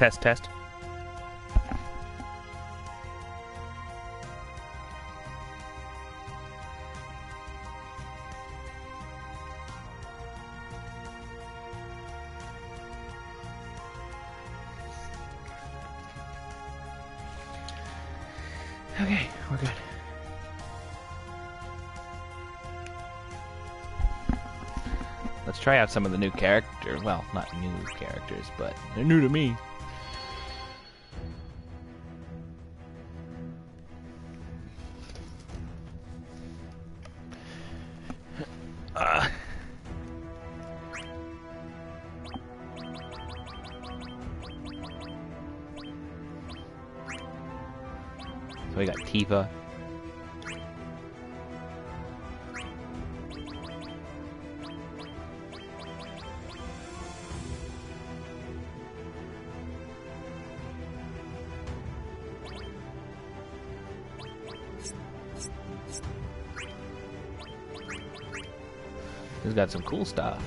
Test, test. Okay, we're good. Let's try out some of the new characters. Well, not new characters, but they're new to me. Some cool stuff.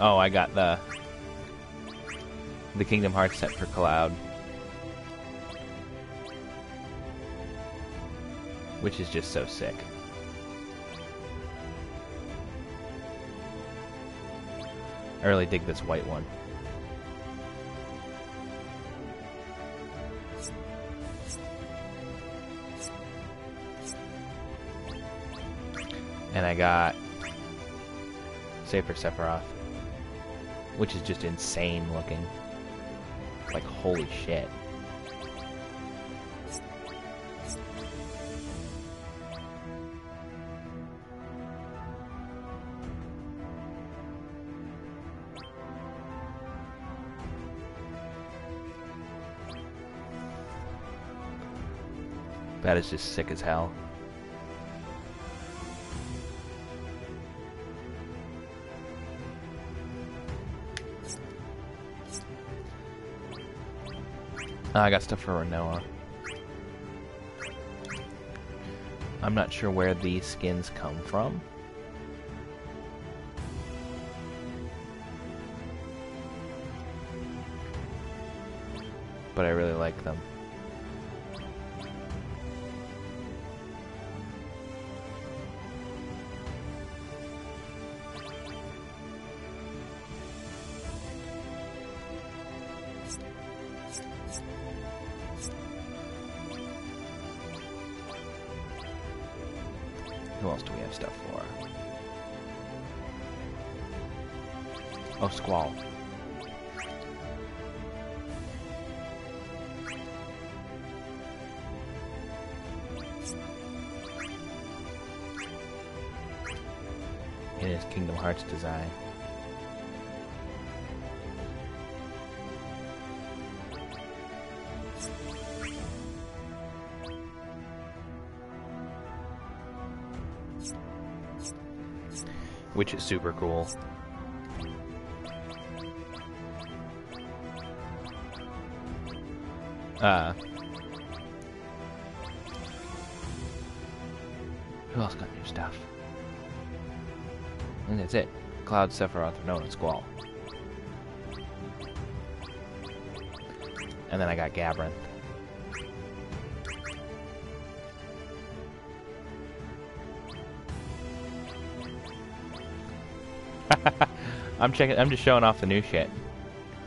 Oh, I got the the Kingdom Hearts set for Cloud. Which is just so sick. I really dig this white one. And I got Safer Sephiroth, which is just insane looking. Like, holy shit. That is just sick as hell. Oh, I got stuff for Rinoa. I'm not sure where these skins come from. But I really like them. Is super cool. Uh, who else got new stuff? And that's it. Cloud, Sephiroth, Rinoa, and Squall. And then I got Gabranth. I'm checking. I'm just showing off the new shit,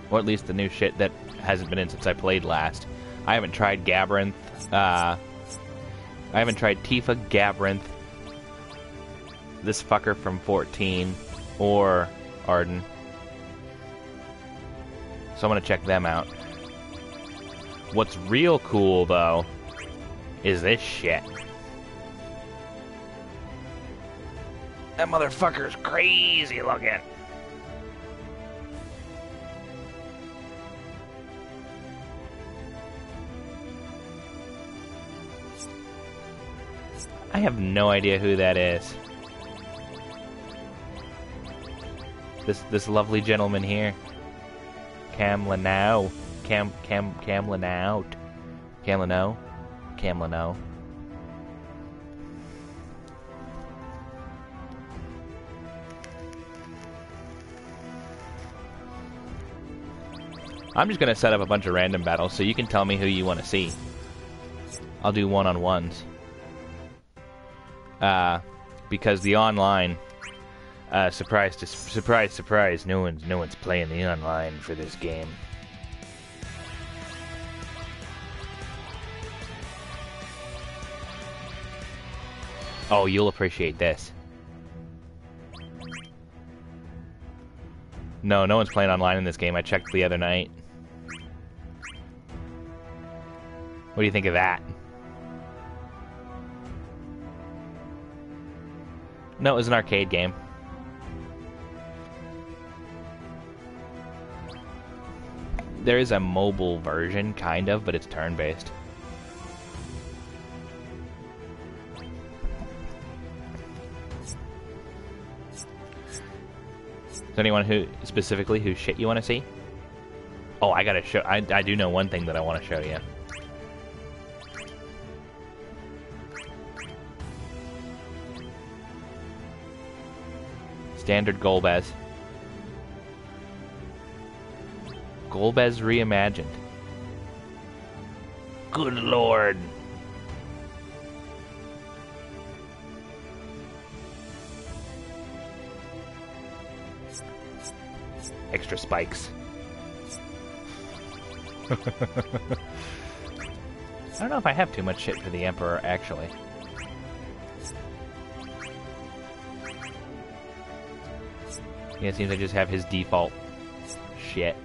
or at least the new shit that hasn't been in since I played last. I haven't tried Gabranth. Uh, I haven't tried Tifa, Gabranth, this fucker from 14, or Ardyn. So I'm gonna check them out. What's real cool though is this shit. That motherfucker's crazy looking. I have no idea who that is. This this lovely gentleman here. Cam Camlanao. Cam Cam Camlanout. Camlano. Camlano. I'm just gonna set up a bunch of random battles so you can tell me who you want to see. I'll do one-on-ones. Uh, because the online, uh, surprise to surprise, surprise, no one's no one's playing the online for this game. Oh, you'll appreciate this. No, no one's playing online in this game. I checked the other night. What do you think of that? No, it was an arcade game. There is a mobile version, kind of, but it's turn-based. Is anyone who specifically who shit you want to see? Oh, I gotta show. I I do know one thing that I want to show you. Standard Golbez. Golbez reimagined. Good lord. Extra spikes. I don't know if I have too much shit for the Emperor, actually. Yeah, it seems I just have his default shit.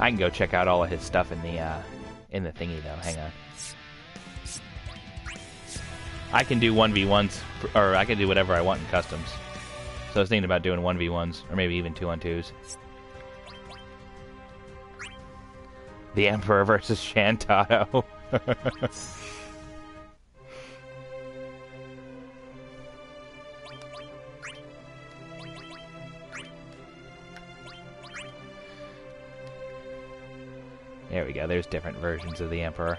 I can go check out all of his stuff in the uh, in the thingy though. Hang on. I can do 1v1s, or I can do whatever I want in customs. So I was thinking about doing 1v1s, or maybe even 2 on 2s. The Emperor versus Shantotto. there we go, there's different versions of the Emperor.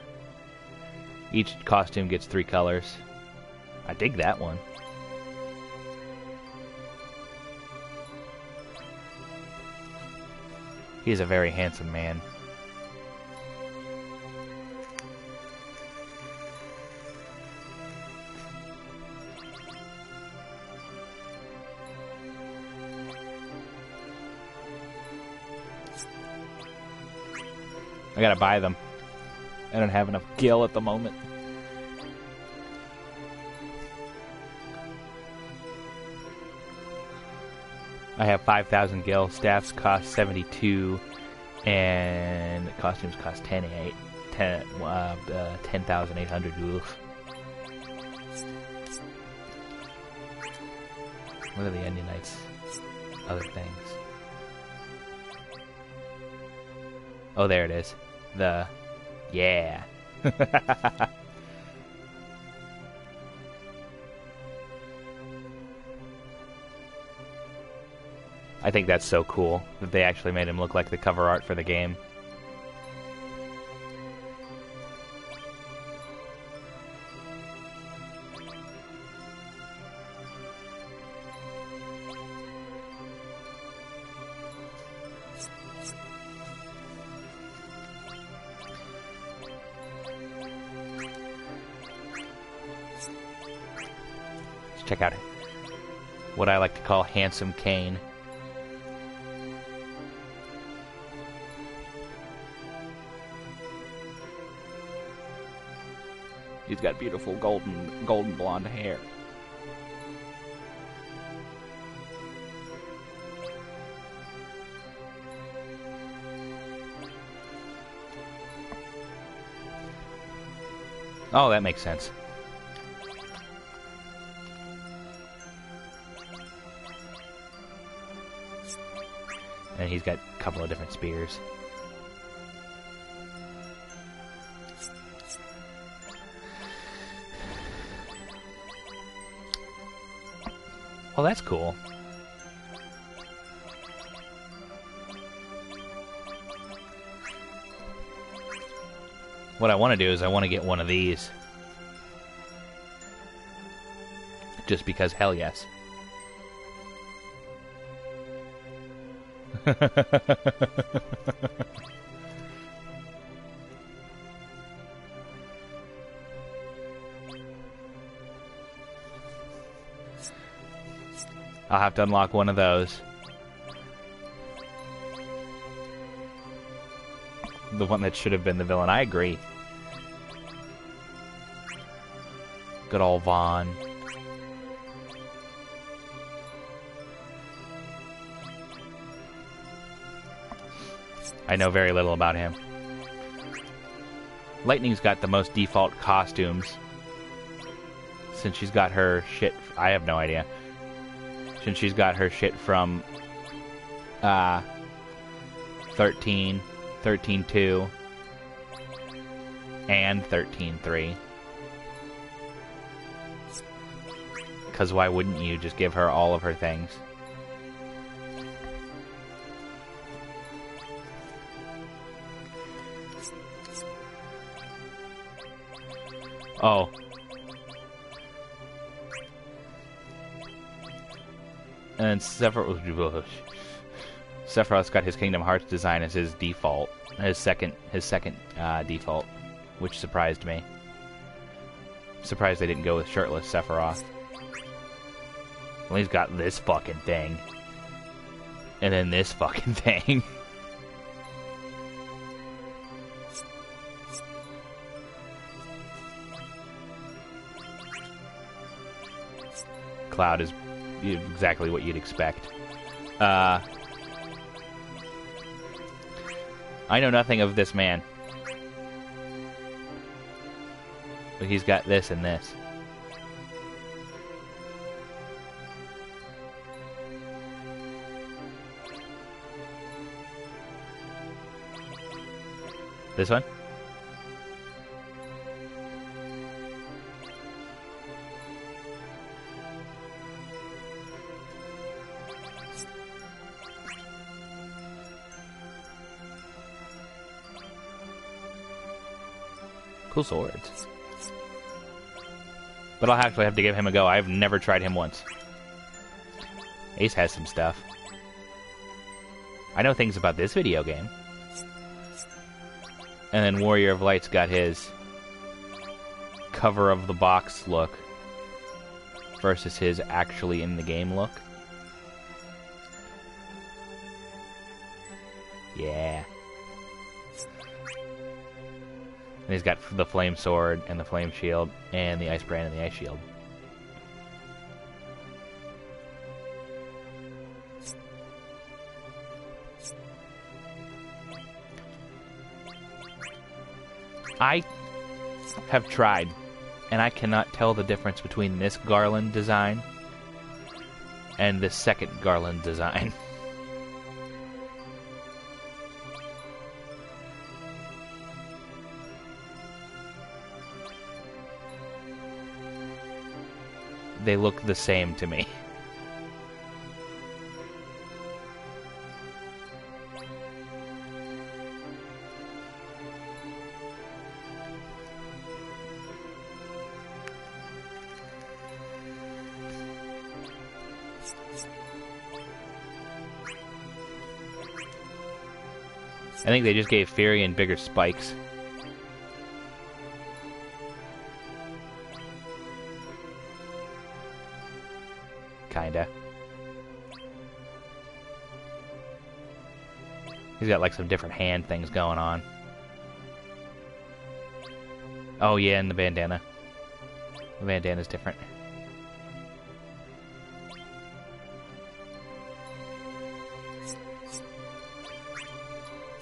Each costume gets three colors. I dig that one. He is a very handsome man. I gotta buy them. I don't have enough gil at the moment. I have 5,000 gil. Staffs cost 72, and costumes cost 10, 8, 10, uh, uh, 10,800. What are the Onion Knights? Other things. Oh, there it is. The... Yeah. I think that's so cool that they actually made him look like the cover art for the game. Check out what I like to call Handsome Kain. He's got beautiful golden golden blonde hair. Oh, that makes sense. And he's got a couple of different spears. Well, that's cool. What I want to do is I want to get one of these. Just because, hell yes. I'll have to unlock one of those. The one that should have been the villain. I agree. Good old Vaan. I know very little about him. Lightning's got the most default costumes. Since she's got her shit... I have no idea since she's got her shit from uh 13, 13.2, and 13.3. Because why wouldn't you just give her all of her things? Oh, and Sephiroth, Sephiroth's got his Kingdom Hearts design as his default, his second, his second uh, default, which surprised me. Surprised they didn't go with shirtless Sephiroth. Well, he's got this fucking thing, and then this fucking thing. Cloud is exactly what you'd expect. Uh, I know nothing of this man. But he's got this and this. This one? Cool swords. But I'll actually have to give him a go. I've never tried him once. Ace has some stuff. I know things about this video game. And then Warrior of Light's got his cover of the box look versus his actually in the game look. He's got the flame sword and the flame shield and the ice brand and the ice shield. I have tried, and I cannot tell the difference between this Garland design and the second Garland design. they look the same to me. I think they just gave Firion bigger spikes. He's got like some different hand things going on. Oh yeah, and the bandana. The bandana's different.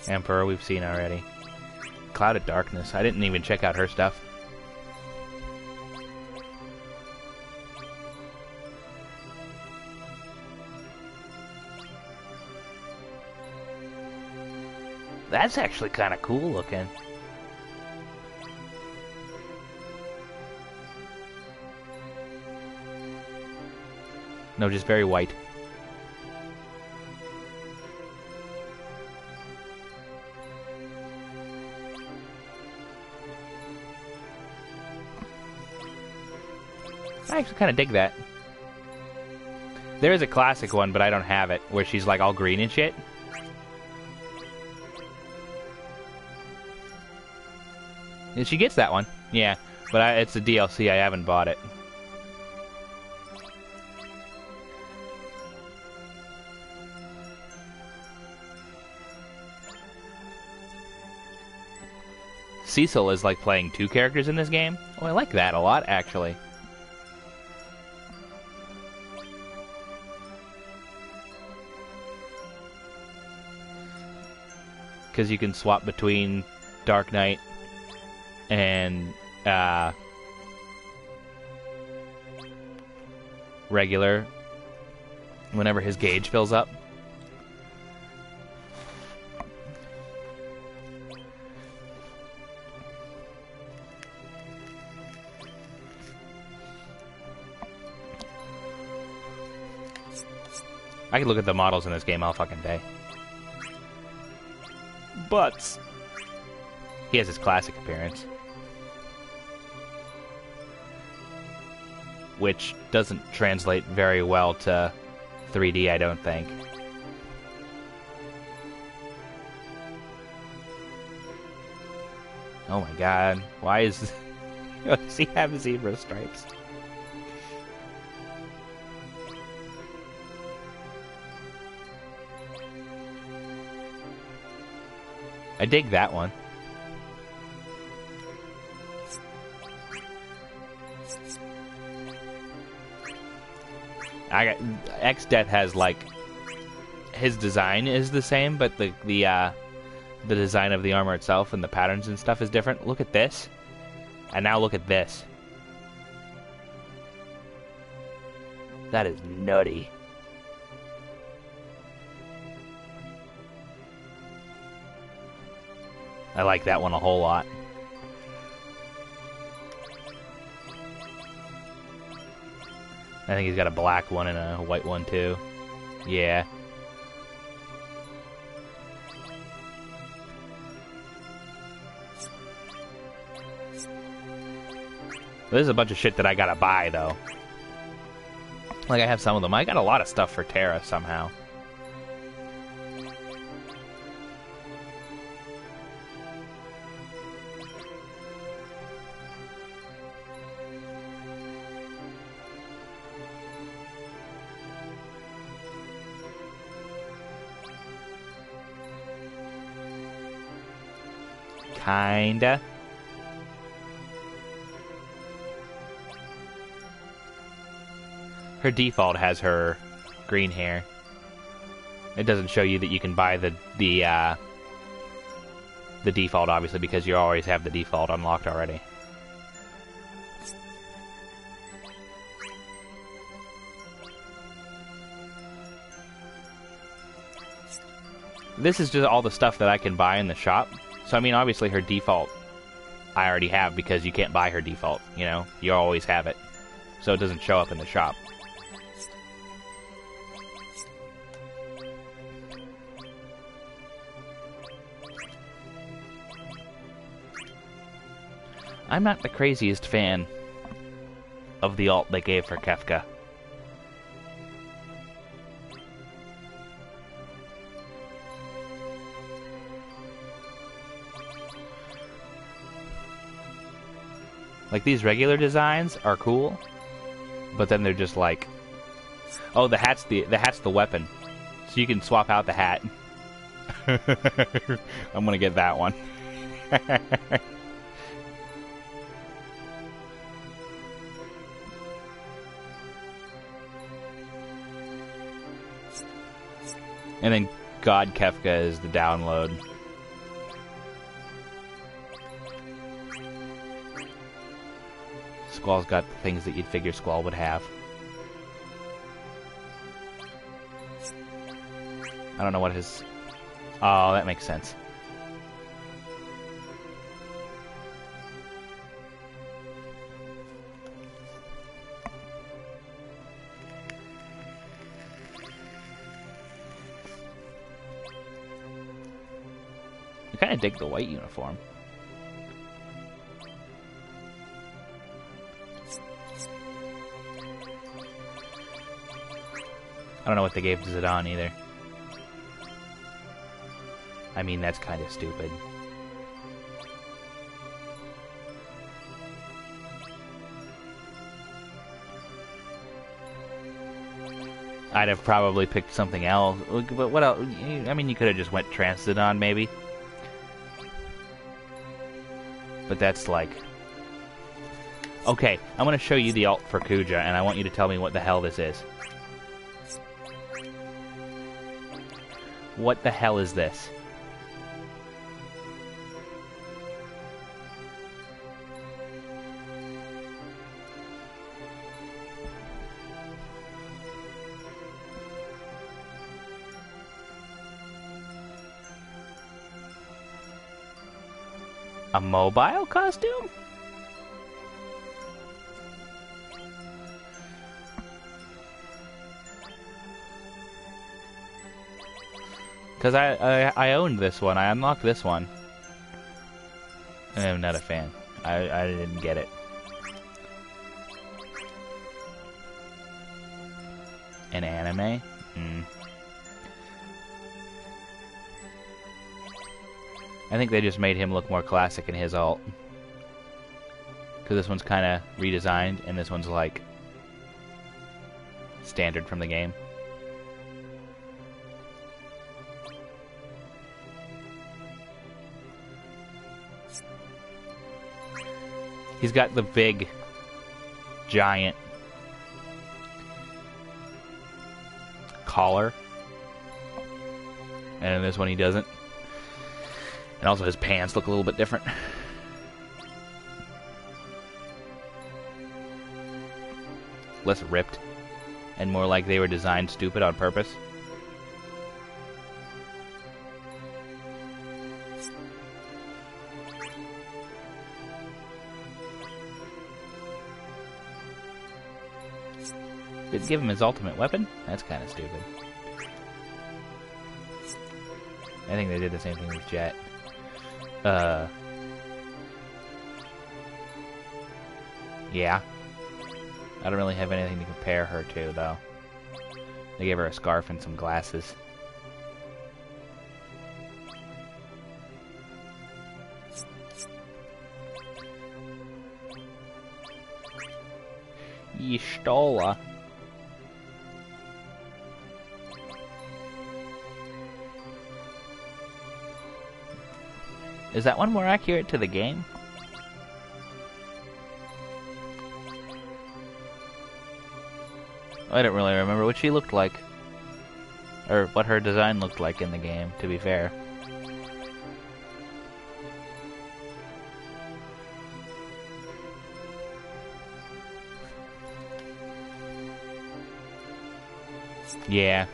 Emperor we've seen already. Cloud of Darkness. I didn't even check out her stuff. That's actually kind of cool looking. No, just very white. I actually kind of dig that. There is a classic one, but I don't have it, where she's like all green and shit. And she gets that one, yeah. But I, it's a DLC. I haven't bought it. Cecil is like playing two characters in this game. Oh, I like that a lot, actually. Because you can swap between Dark Knight and uh, regular whenever his gauge fills up. I could look at the models in this game all fucking day. But he has his classic appearance. Which doesn't translate very well to 3D, I don't think. Oh my god, why is... Does he have zebra stripes? I dig that one. I got Exdeath has like his design is the same, but the the uh, the design of the armor itself and the patterns and stuff is different. Look at this, and now look at this. That is nutty. I like that one a whole lot. I think he's got a black one and a white one too. Yeah. There's a bunch of shit that I gotta buy though. Like I have some of them. I got a lot of stuff for Terra somehow. Kinda. Her default has her green hair. It doesn't show you that you can buy the the uh, the default, obviously, because you always have the default unlocked already. This is just all the stuff that I can buy in the shop. So I mean, obviously her default I already have because you can't buy her default. You know, you always have it, so it doesn't show up in the shop. I'm not the craziest fan of the alt they gave for Kefka. Like these regular designs are cool, but then they're just like, oh, the hat's the the hat's the weapon, so you can swap out the hat. I'm gonna get that one. and then God Kefka is the download. Squall's got things that you'd figure Squall would have. I don't know what his... Oh, that makes sense. I kind of dig the white uniform. I don't know what they gave to Zidane either. I mean, that's kind of stupid. I'd have probably picked something else. But what else? I mean, you could have just went Transdodon, maybe. But that's like... Okay, I'm going to show you the alt for Kuja, and I want you to tell me what the hell this is. What the hell is this? A mobile costume? Because I, I, I owned this one. I unlocked this one. I'm not a fan. I, I didn't get it. An anime? Hmm. I think they just made him look more classic in his alt. Because this one's kind of redesigned, and this one's like standard from the game. He's got the big, giant collar. And in this one he doesn't. And also his pants look a little bit different. Less ripped. And more like they were designed stupid on purpose. Give him his ultimate weapon? That's kind of stupid. I think they did the same thing with Jecht. Uh. Yeah. I don't really have anything to compare her to, though. They gave her a scarf and some glasses. Y'shtola. Is that one more accurate to the game? I don't really remember what she looked like. Or what her design looked like in the game, to be fair. Yeah,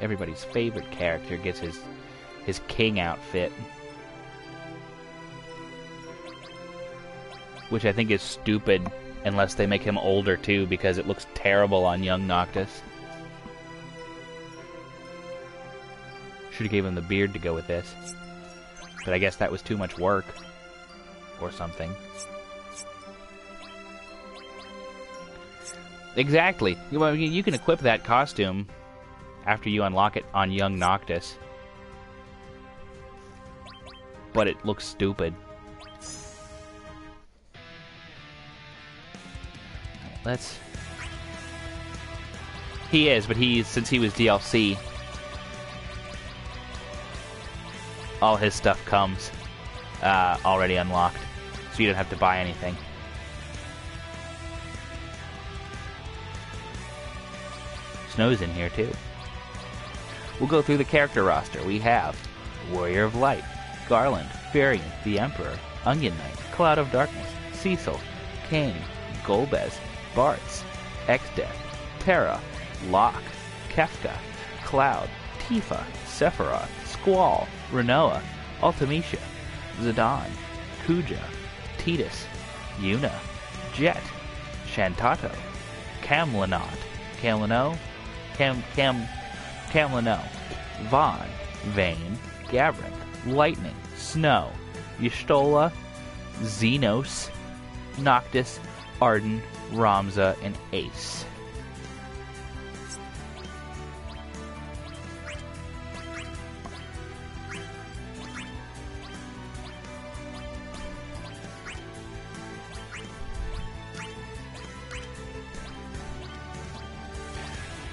everybody's favorite character gets his his king outfit. Which I think is stupid unless they make him older too because it looks terrible on young Noctis. Should have gave him the beard to go with this. But I guess that was too much work. Or something. Exactly. You can equip that costume after you unlock it on young Noctis. But it looks stupid. Let's... He is, but he since he was DLC, all his stuff comes uh, already unlocked, so you don't have to buy anything. Snow's in here too. We'll go through the character roster. We have Warrior of Light, Garland, Firion, the Emperor, Onion Knight, Cloud of Darkness, Cecil, Kain, Golbez, Bartz, Exdeath, Terra, Locke, Kefka, Cloud, Tifa, Sephiroth, Squall, Rinoa, Ultimecia, Zidane, Kuja, Tidus, Yuna, Jecht, Shantotto, Camlanot, Camlano, Cam Cam Camlino, Vaan, Vane, Gabranth, Lightning, Snow, Y'shtola, Zenos, Noctis, Ardyn, Ramza, and Ace.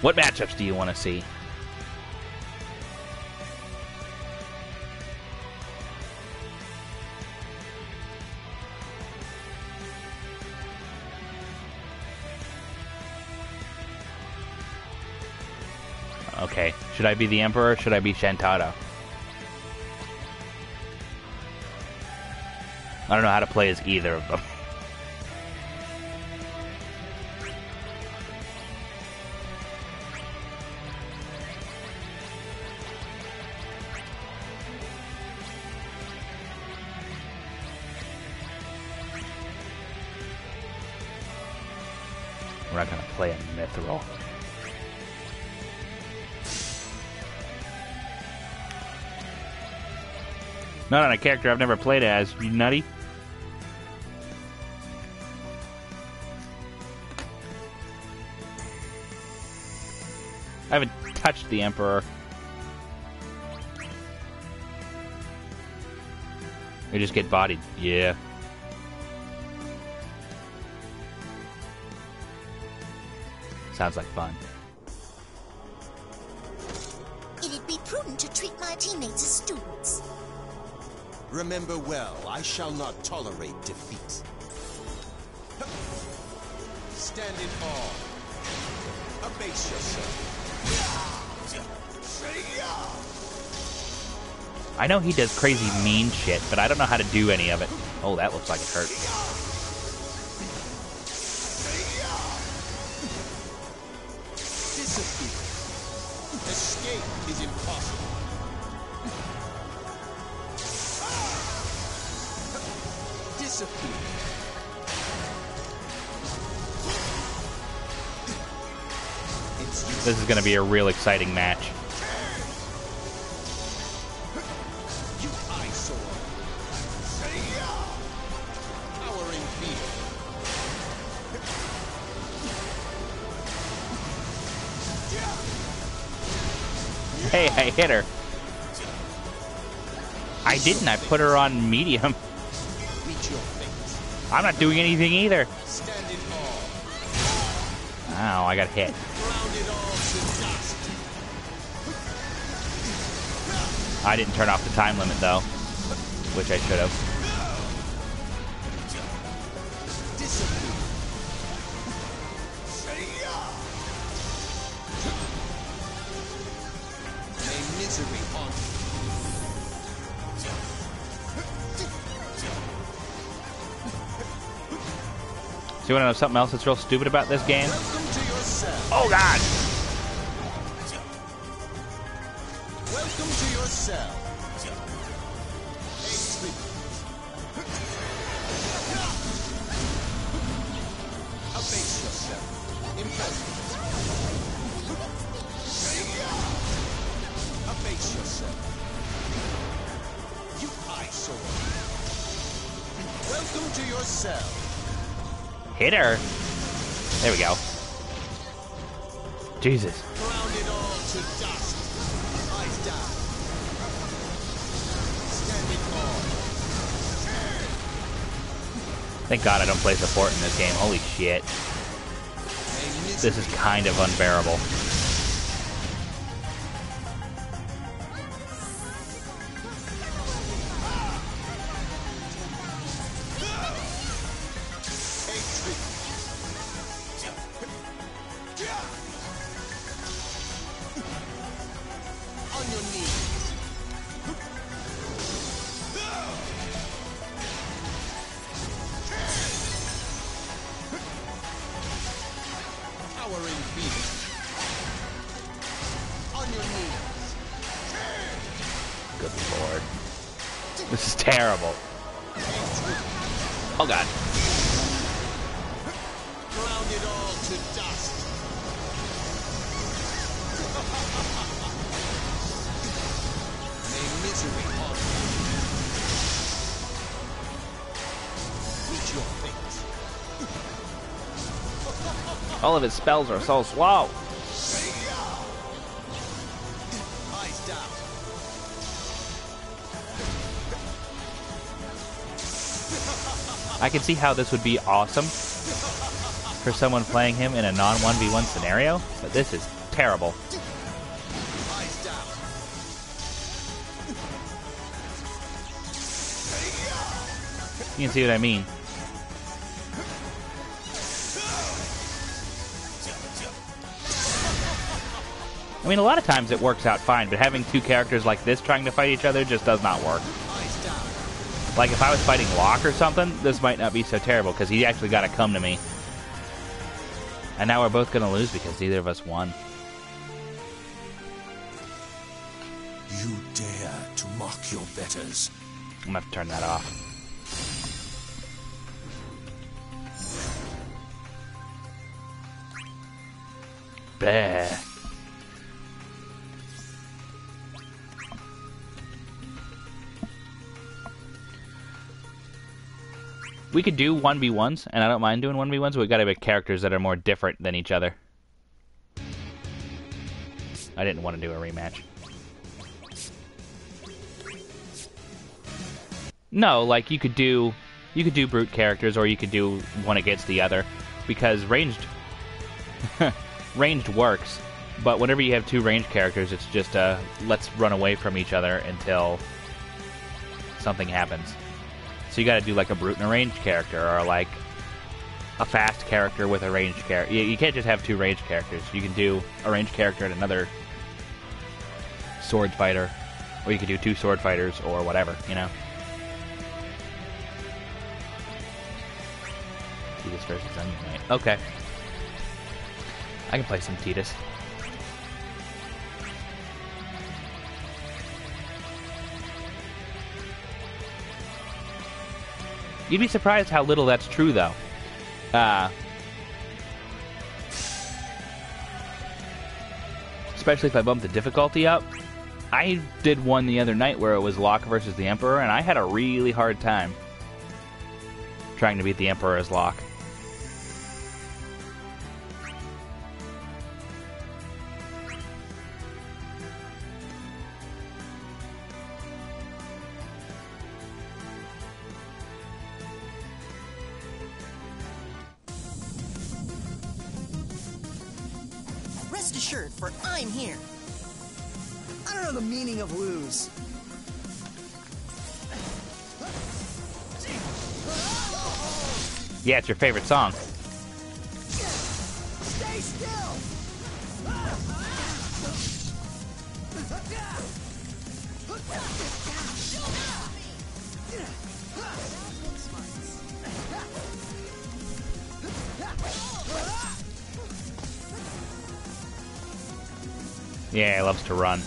What matchups do you want to see? Should I be the Emperor should I be Shantotto? I don't know how to play as either of them. Not on a character I've never played as. You nutty? I haven't touched the Emperor. We just get bodied. Yeah. Sounds like fun. It'd be prudent to treat my teammates as students. Remember well, I shall not tolerate defeat. Stand in awe. Abase yourself. I know he does crazy mean shit, but I don't know how to do any of it. Oh, that looks like it hurt. To be a real exciting match. Hey, I hit her. I didn't. I put her on medium. I'm not doing anything either. Ow, I got hit. I didn't turn off the time limit though, which I should have. Disappear. May misery haunt you. So you want to know something else that's real stupid about this game? Welcome to your cell. Oh God! Hit her. There we go. Jesus. Ground it all to dust. Eyes down. Standing tall. Thank God I don't play support in this game. Holy shit. This is kind of unbearable. All of his spells are so slow. I can see how this would be awesome for someone playing him in a non 1v1 scenario, but this is terrible. You can see what I mean. I mean, a lot of times it works out fine, but having two characters like this trying to fight each other just does not work. Like, if I was fighting Locke or something, this might not be so terrible, because he actually got to come to me. And now we're both going to lose because neither of us won. You dare to mock your betters. I'm going to have to turn that off. Bah. We could do 1v1s, and I don't mind doing 1v1s, but we gotta make characters that are more different than each other. I didn't want to do a rematch. No, like you could do you could do brute characters or you could do one against the other because ranged ranged works. But whenever you have two ranged characters, it's just uh let's run away from each other until something happens. So you got to do like a brute and a ranged character or like a fast character with a ranged character. You, you can't just have two ranged characters. You can do a ranged character and another sword fighter, or you could do two sword fighters or whatever, you know. Tidus versus Onion Knight. Okay. I can play some Tidus. You'd be surprised how little that's true, though. Uh, especially if I bump the difficulty up. I did one the other night where it was Locke versus the Emperor, and I had a really hard time trying to beat the Emperor as Locke. For I'm here. I don't know the meaning of lose. Yeah, it's your favorite song. Stay still! Ah, ah. Yeah, he loves to run.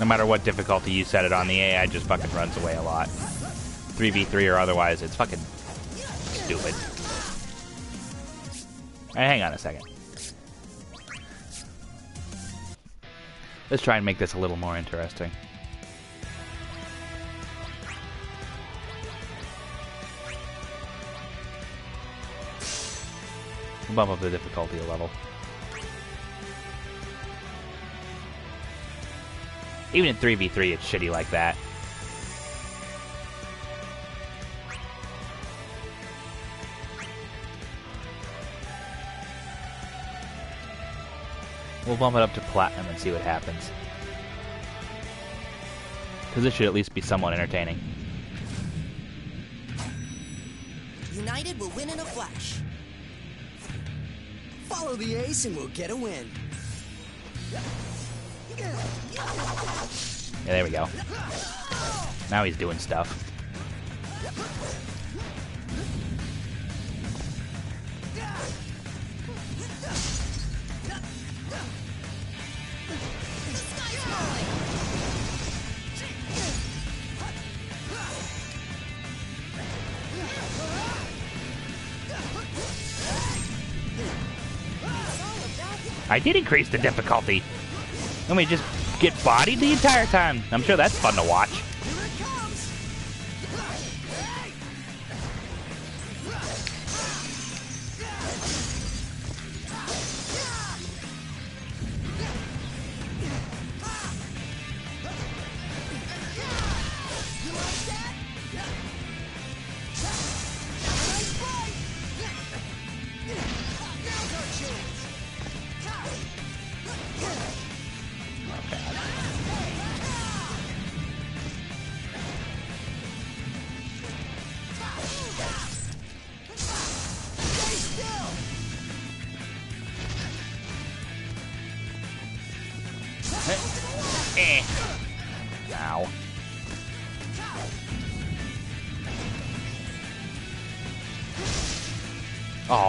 No matter what difficulty you set it on, the AI just fucking runs away a lot. 3v3 or otherwise, it's fucking stupid. Hey, hang on a second. Let's try and make this a little more interesting. Bump up the difficulty a level. Even in 3v3, it's shitty like that. We'll bump it up to platinum and see what happens. Because this should at least be somewhat entertaining. United will win in a flash. Follow the ace and we'll get a win. Yeah, there we go. Now he's doing stuff. I did increase the difficulty. And we just get bodied the entire time. I'm sure that's fun to watch.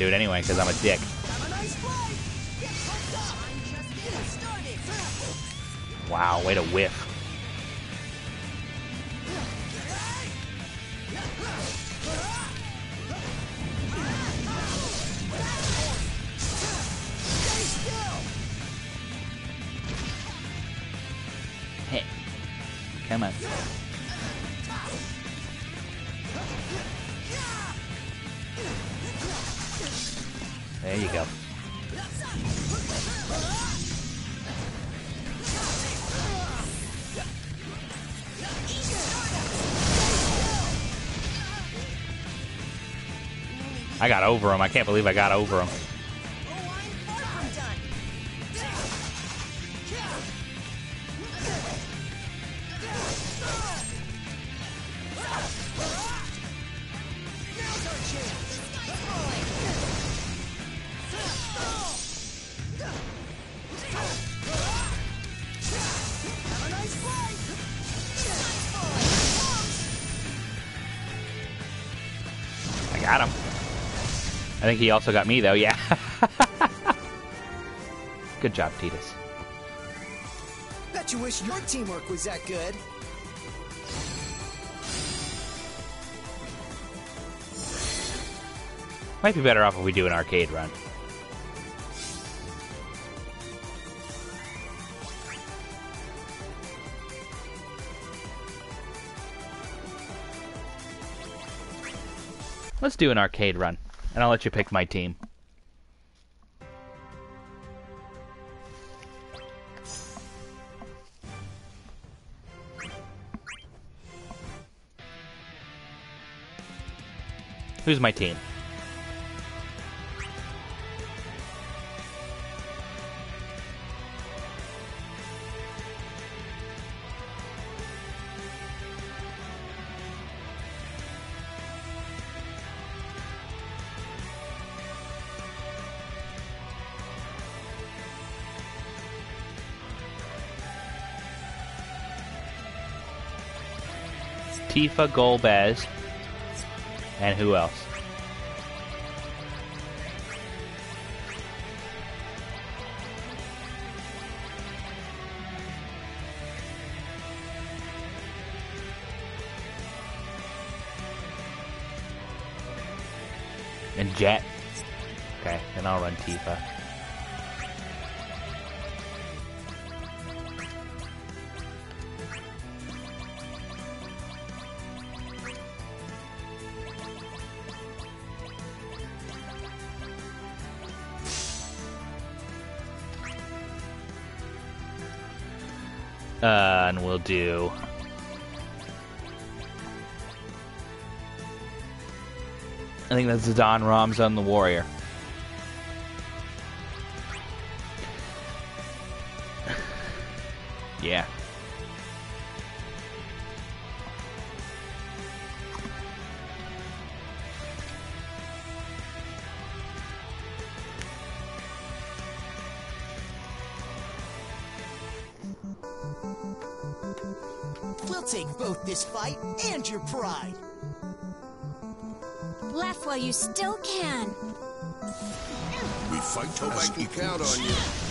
do it anyway because I'm a dick. Wow, way to whiff. Over him. I can't believe I got over him. Think he also got me, though. Yeah. Good job, Tidus. Bet you wish your teamwork was that good. Might be better off if we do an arcade run. Let's do an arcade run, and I'll let you pick my team. Who's my team? Tifa Golbez. And who else? And Jecht. Okay, then I'll run Tifa. We'll do. I think that's Don on the Warrior. We'll take both this fight and your pride. Laugh while you still can. We fight Hope I can count on you.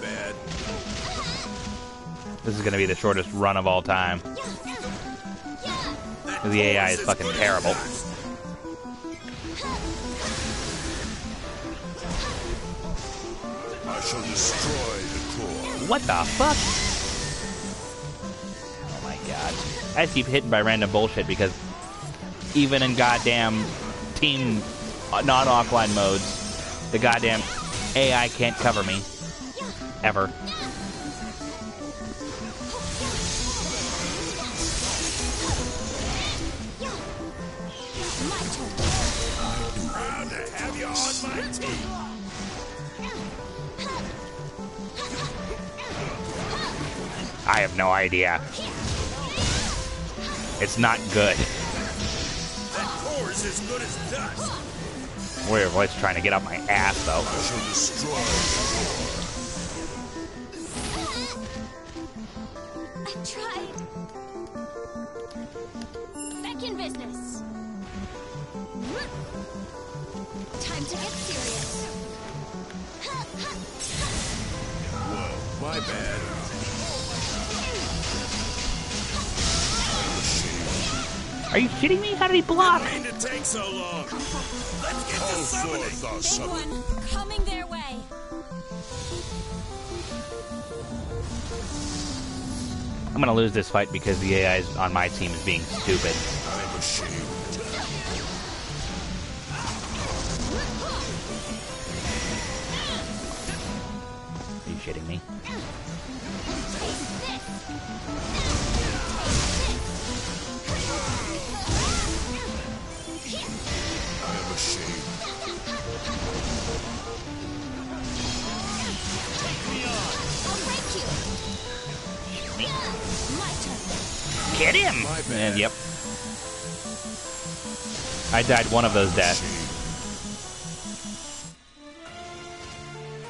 Bad. This is going to be the shortest run of all time. The AI is fucking terrible. I shall destroy the core. What the fuck? Oh my god. I just keep hitting by random bullshit because even in goddamn team uh, non-offline modes, the goddamn AI can't cover me. Ever. I have no idea. It's not good. As good as voice trying to get up my ass though. Are you shitting me? How did he block? Mean to take so long. Let's get Oh, to summoning. Forth, Big summon. one coming their way. I'm gonna lose this fight because the AI on my team is being stupid. Died one of those deaths.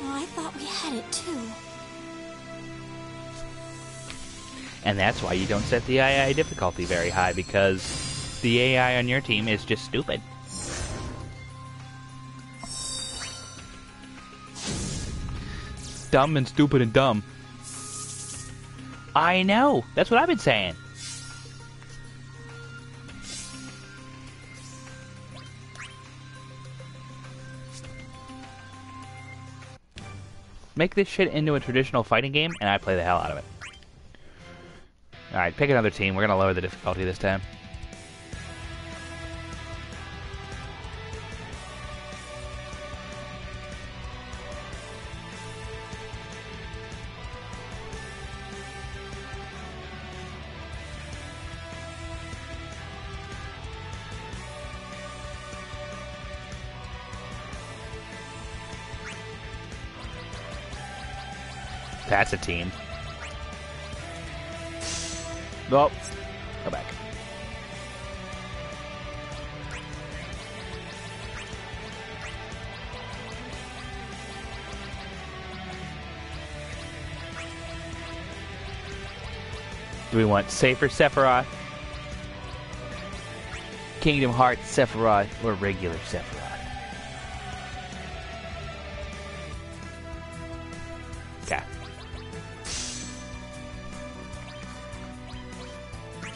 I thought we had it too. And that's why you don't set the AI difficulty very high because the AI on your team is just stupid. Dumb and stupid and dumb. I know. That's what I've been saying. Make this shit into a traditional fighting game, and I play the hell out of it. Alright, pick another team. We're gonna lower the difficulty this time. That's a team. Nope. Go back. Do we want Safer Sephiroth, Kingdom Hearts Sephiroth, or regular Sephiroth?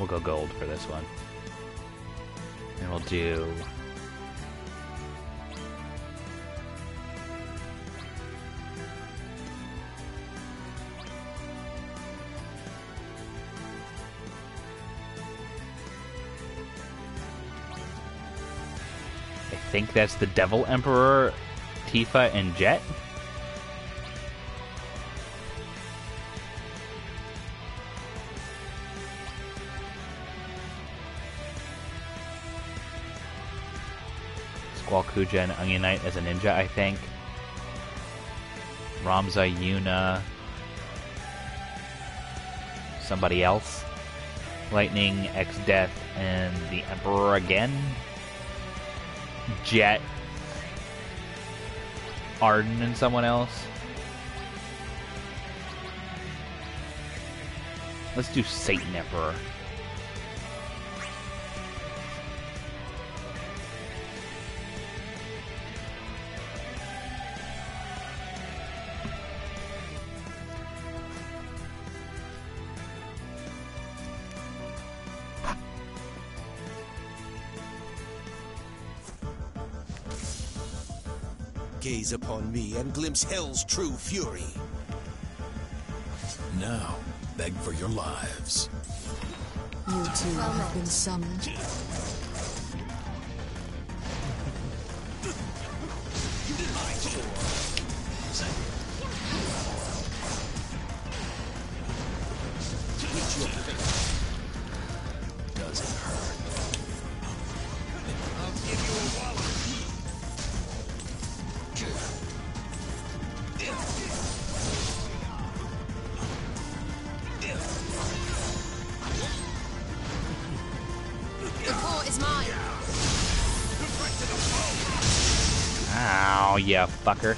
We'll go gold for this one. And we'll do. I think that's the Devil Emperor, Tifa, and Jecht. Kuja and Onion Knight as a ninja, I think. Ramza, Yuna, somebody else. Lightning, Exdeath, and the Emperor again. Jecht, Ardyn, and someone else. Let's do Satan Emperor. Gaze upon me and glimpse hell's true fury. Now, beg for your lives. You two have been summoned. Yeah, fucker.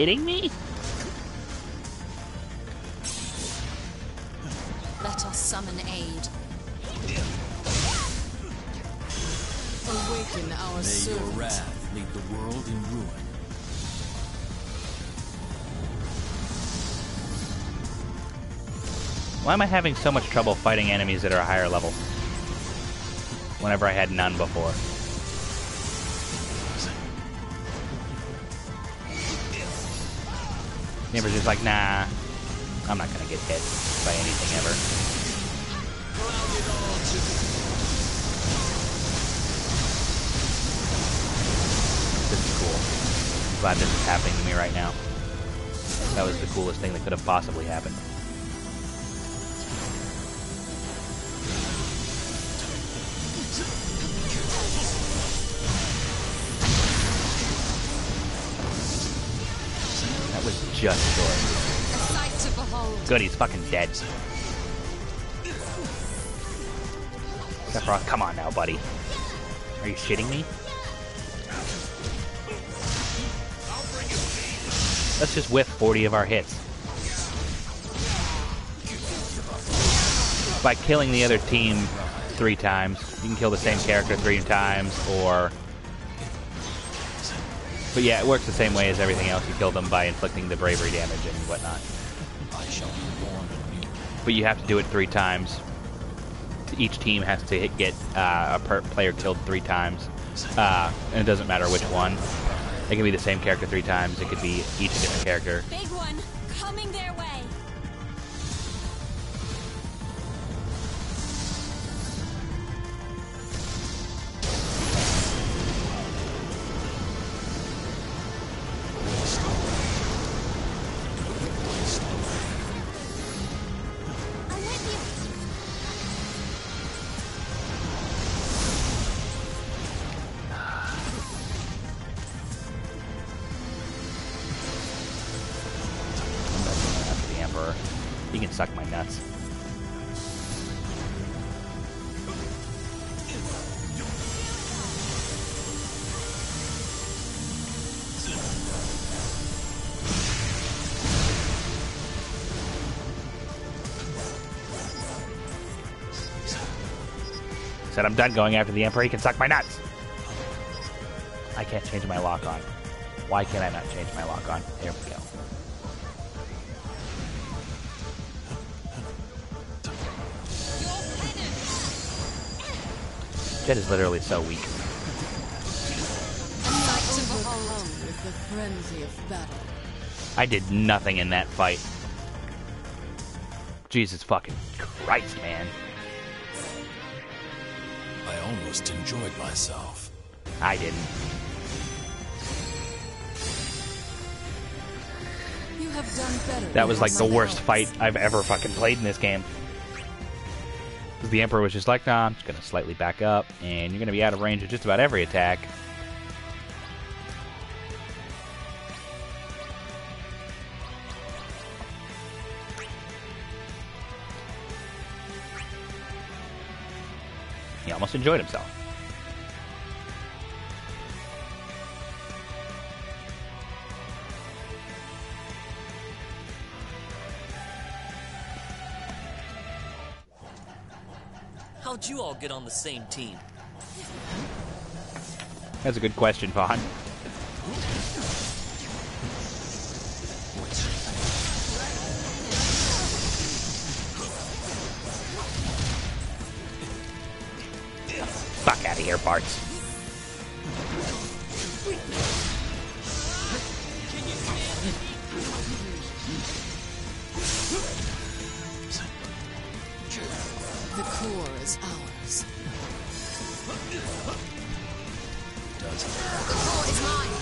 You. Hitting me? Let us summon aid. Awaken our May your wrath leave the world in ruin. Why am I having so much trouble fighting enemies that are a higher level? Whenever I had none before. Neighbor's just like, nah, I'm not gonna get hit by anything ever. This is cool. Glad this is happening to me right now. That was the coolest thing that could have possibly happened. Just short. A sight to behold. Good, he's fucking dead. Sephiroth, come on now, buddy. Are you shitting me? Let's just whiff 40 of our hits. By killing the other team three times. You can kill the same character three times, or... But yeah, it works the same way as everything else. You kill them by inflicting the bravery damage and whatnot. But you have to do it three times. Each team has to hit, get uh, a player killed three times, uh, and it doesn't matter which one. It can be the same character three times. It could be each different character. Said I'm done going after the Emperor. He can suck my nuts. I can't change my lock on. Why can't I not change my lock on? There we go. Jecht is literally so weak. I did nothing in that fight. Jesus fucking Christ, man. I almost enjoyed myself. I didn't. You have done better. That was like the worst myself. fight I've ever fucking played in this game. 'Cause The Emperor was just like, nah, I'm just gonna slightly back up, and you're gonna be out of range of just about every attack. Enjoyed himself. How'd you all get on the same team? That's a good question, Vaughn. Fuck out of here, Barts. The core is ours. The core is mine.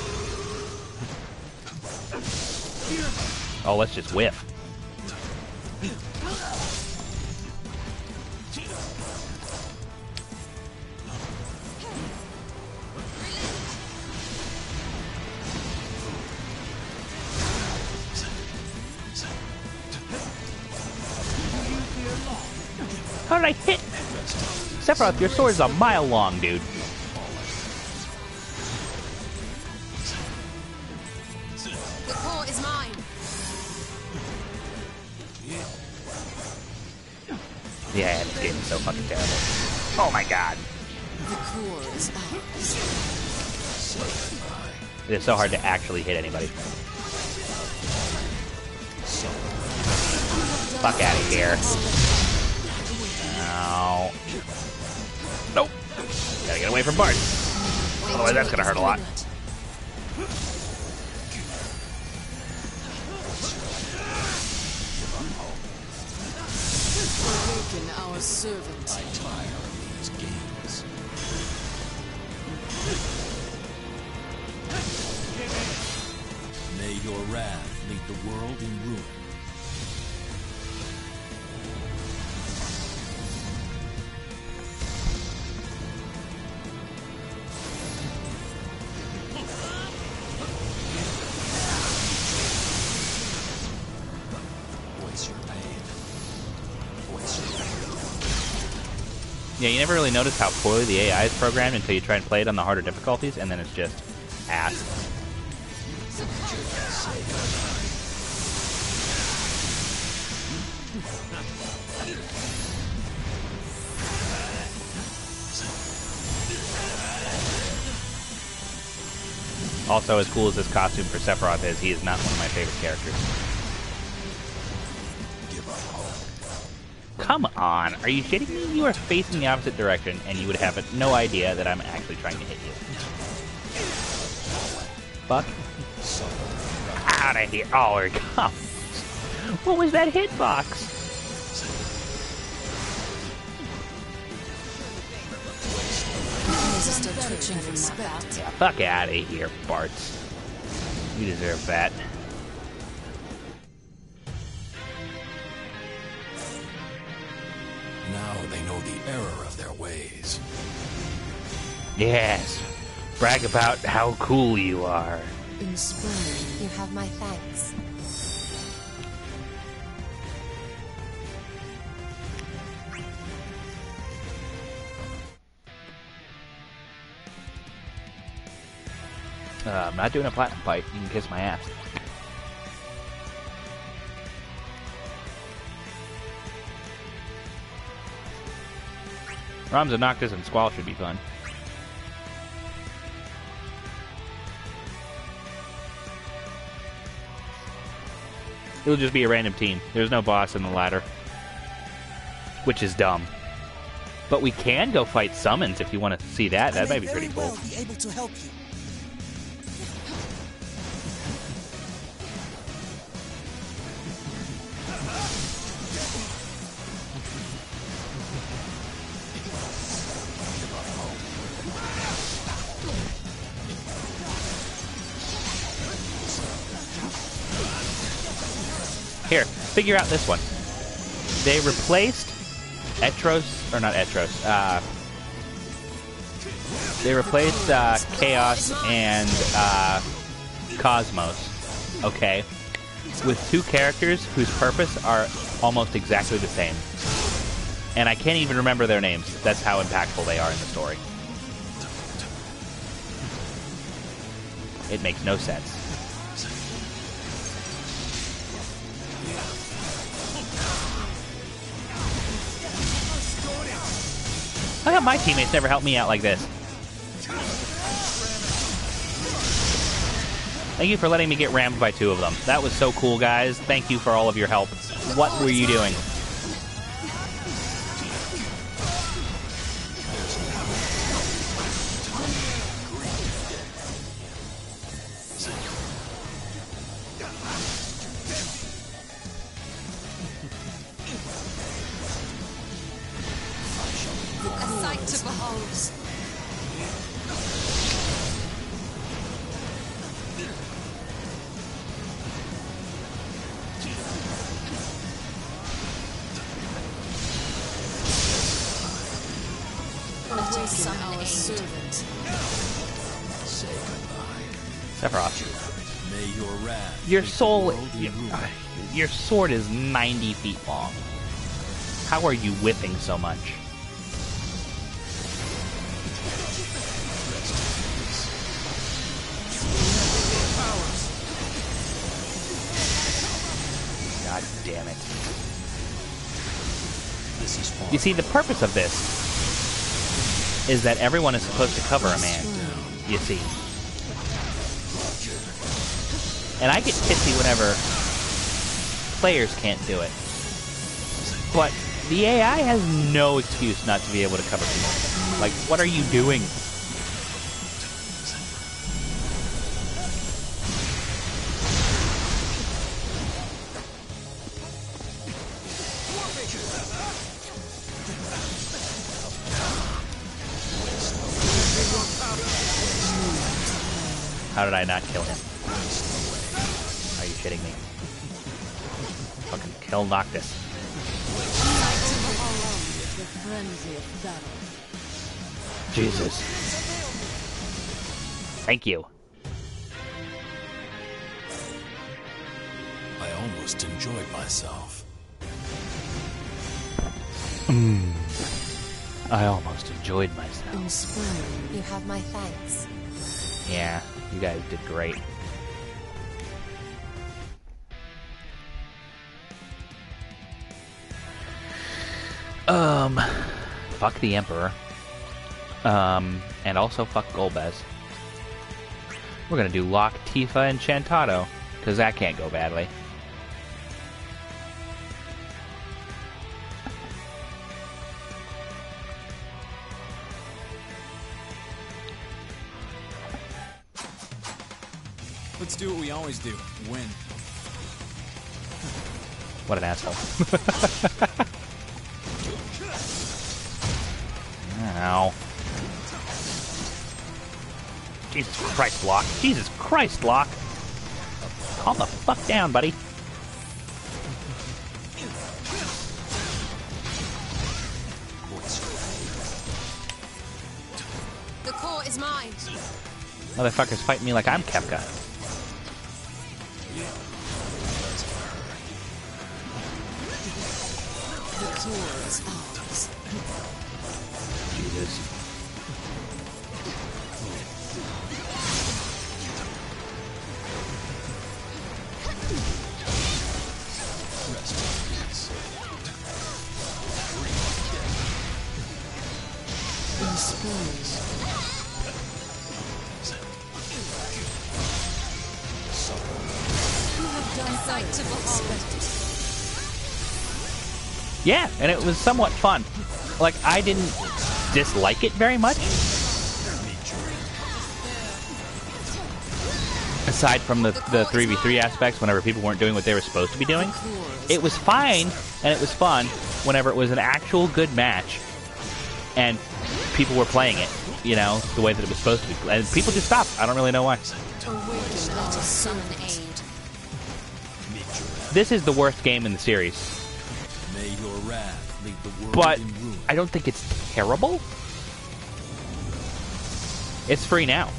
Oh, let's just whiff. Sephiroth, your sword is a mile long, dude. The core is mine. Yeah, this game is so fucking terrible. Oh my god. The core is ours. It is so hard to actually hit anybody. Fuck out of here. From Bart. Otherwise, that's gonna hurt a lot. Never really notice how poorly the AI is programmed until you try and play it on the harder difficulties, and then it's just ass. Also, as cool as this costume for Sephiroth is, he is not one of my favorite characters. On, are you shitting me? You are facing the opposite direction, and you would have no idea that I'm actually trying to hit you. Fuck. Out of here. Oh, it comes. What was that hitbox? Eyes still twitching from. Yeah, fuck out of here, Bart. You deserve that. Error of their ways. Yes. Brag about how cool you are. Inspiring. You have my thanks. Uh, I'm not doing a platinum fight. You can kiss my ass. Ramza Noctis and Squall should be fun. It'll just be a random team. There's no boss in the ladder. Which is dumb. But we can go fight summons if you want to see that. That might be pretty cool. well figure out this one. They replaced Etros, or not Etros, uh, they replaced uh, Chaos and uh, Cosmos, okay, with two characters whose purpose are almost exactly the same. And I can't even remember their names. That's how impactful they are in the story. It makes no sense. My teammates never help me out like this? Thank you for letting me get rammed by two of them. That was so cool, guys. Thank you for all of your help. What were you doing? Your soul. Your, your sword is 90 feet long. How are you whipping so much? God damn it. You see, the purpose of this is that everyone is supposed to cover a man. You see. And I get pissy whenever players can't do it. But the AI has no excuse not to be able to cover people. Like, what are you doing? How did I not kill him? Fucking kill Noctis. The frenzy of battle. Jesus. Thank you. I almost enjoyed myself. Hmm. I almost enjoyed myself. Inspiring. You have my thanks. Yeah, you guys did great. Um, fuck the Emperor. Um, and also fuck Golbez. We're gonna do Locke, Tifa, and Shantotto, because that can't go badly. Let's do what we always do. Win. What an asshole. Ow. Jesus Christ, Locke. Jesus Christ, Locke. Calm the fuck down, buddy. The core is mine. Motherfuckers fighting me like I'm Kefka. The core is ours. Yeah, and it was somewhat fun. Like I didn't dislike it very much. Aside from the the three v three aspects, whenever people weren't doing what they were supposed to be doing, it was fine and it was fun. Whenever it was an actual good match, and people were playing it, you know, the way that it was supposed to be, and people just stopped. I don't really know why. This is the worst game in the series, May your wrath but. I don't think it's terrible. It's free now.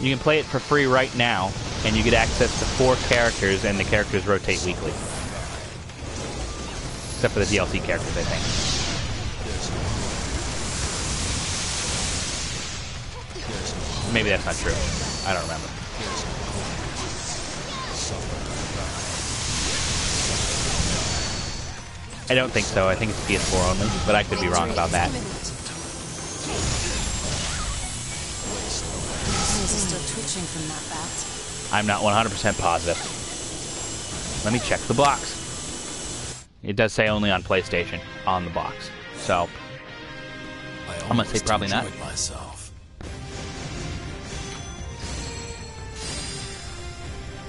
You can play it for free right now, and you get access to four characters, and the characters rotate weekly. Except for the DLC characters, I think. Maybe that's not true. I don't remember. I don't think so. I think it's PS4 only, but I could be wrong about that. Eyes are still twitching from that bat. I'm not 100% positive. Let me check the box. It does say only on PlayStation on the box. So, I I'm gonna say probably not. Myself.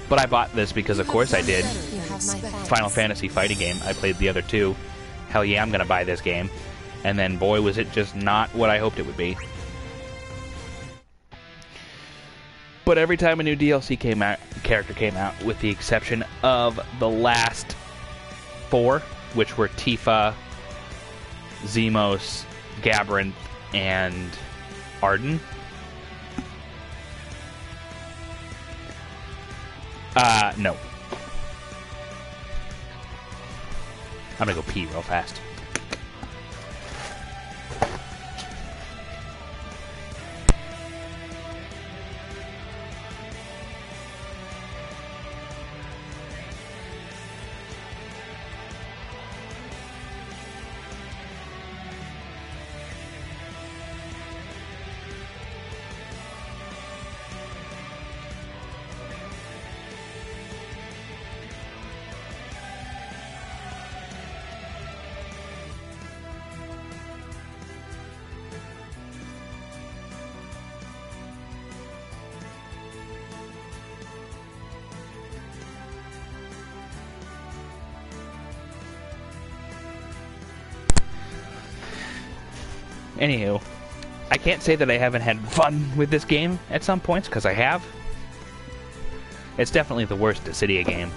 But I bought this because, of course, I did. Final Fantasy fighting game. I played the other two. Hell yeah, I'm gonna buy this game. And then, boy, was it just not what I hoped it would be. But every time a new DLC came out, character came out, with the exception of the last four, which were Tifa, Zenos, Gabranth, and Ardyn. Uh, no. I'm gonna go pee real fast. Anywho, I can't say that I haven't had fun with this game at some points, because I have. It's definitely the worst Dissidia game.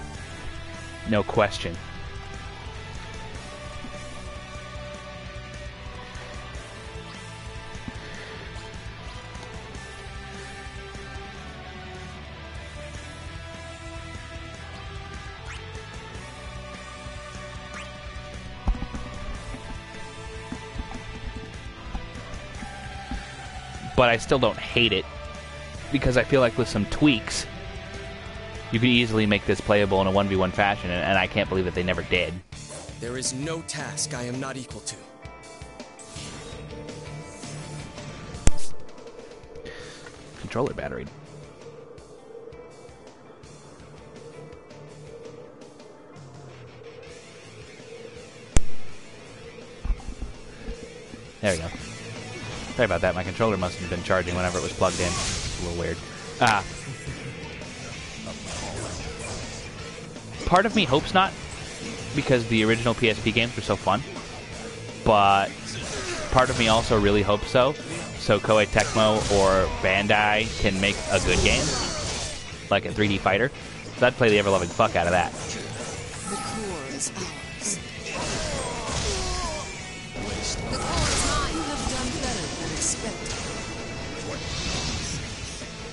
No question. But I still don't hate it because I feel like with some tweaks, you could easily make this playable in a 1v1 fashion, and, and I can't believe that they never did. There is no task I am not equal to. Controller battery. There we go. Sorry about that. My controller must have been charging whenever it was plugged in. It's a little weird. Ah. Part of me hopes not, because the original PSP games were so fun. But part of me also really hopes so, so Koei Tecmo or Bandai can make a good game, like a 3D fighter. So I'd play the ever-loving fuck out of that.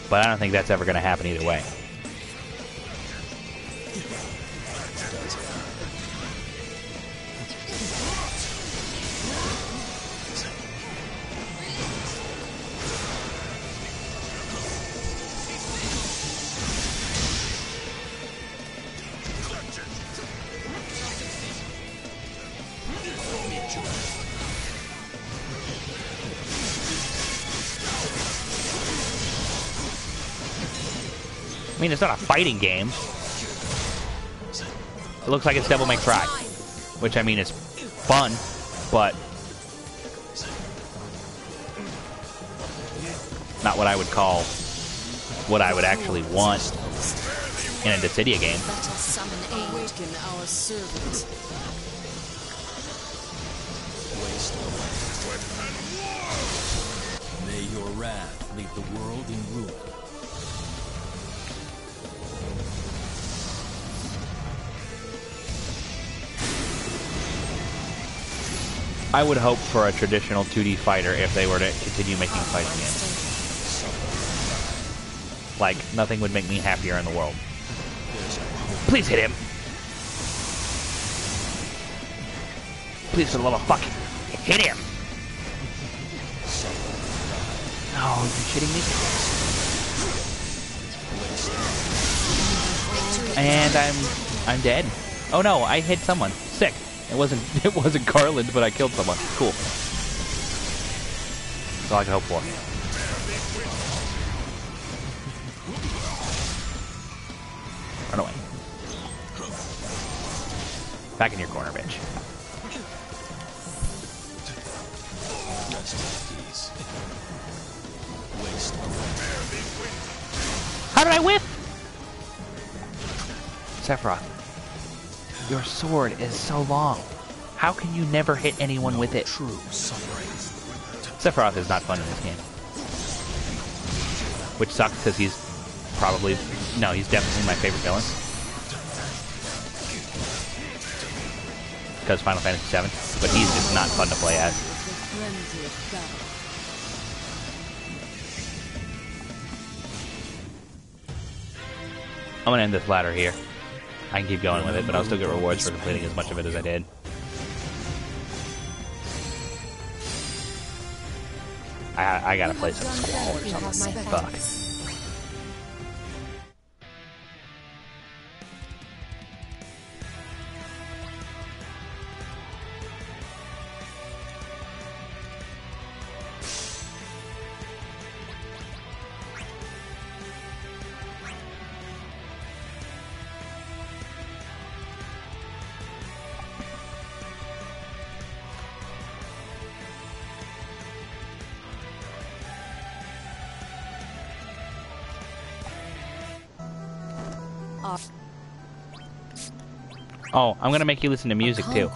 But I don't think that's ever going to happen either way. It's not a fighting game. It looks like it's Devil May Cry, which I mean is fun, but not what I would call what I would actually want in a Dissidia game. May your wrath leave the world in I would hope for a traditional 2D fighter if they were to continue making oh, fighting games. Like, nothing would make me happier in the world. Please hit him! Please, for the love of fuck, hit him! Oh, are you shitting me? And I'm I'm dead. Oh no, I hit someone. It wasn't it wasn't Garland, but I killed someone. Cool. That's all I can hope for. Run away. Back in your corner, bitch. How did I whiff? Sephiroth, your sword is so long. How can you never hit anyone with it? true suffering. Sephiroth is not fun in this game. Which sucks because he's probably... No, he's definitely my favorite villain. Because Final Fantasy VII. But he's just not fun to play as. The frenzy of battle. I'm gonna end this ladder here. I can keep going with it, but I'll still get rewards for completing as much of it as I did. I, I gotta play some Squall or something. Fuck. Oh, I'm gonna make you listen to music too.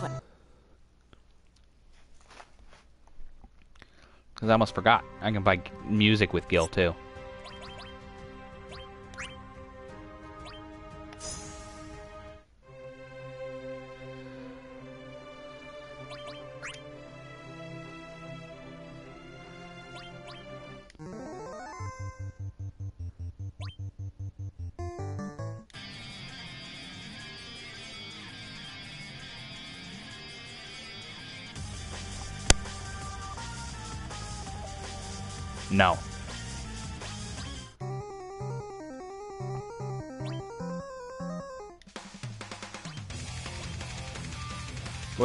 Because I almost forgot. I can buy music with Gil too.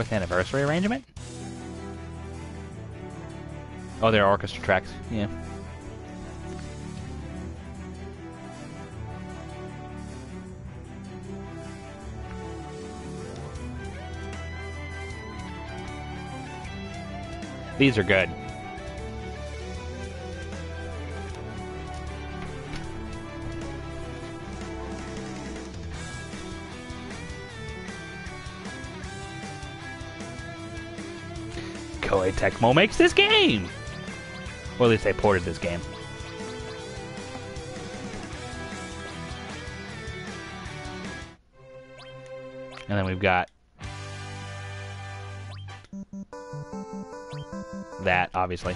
Fourth anniversary arrangement? Oh, they're orchestra tracks. Yeah. These are good. Tecmo makes this game! Or at least they ported this game. And then we've got that, obviously.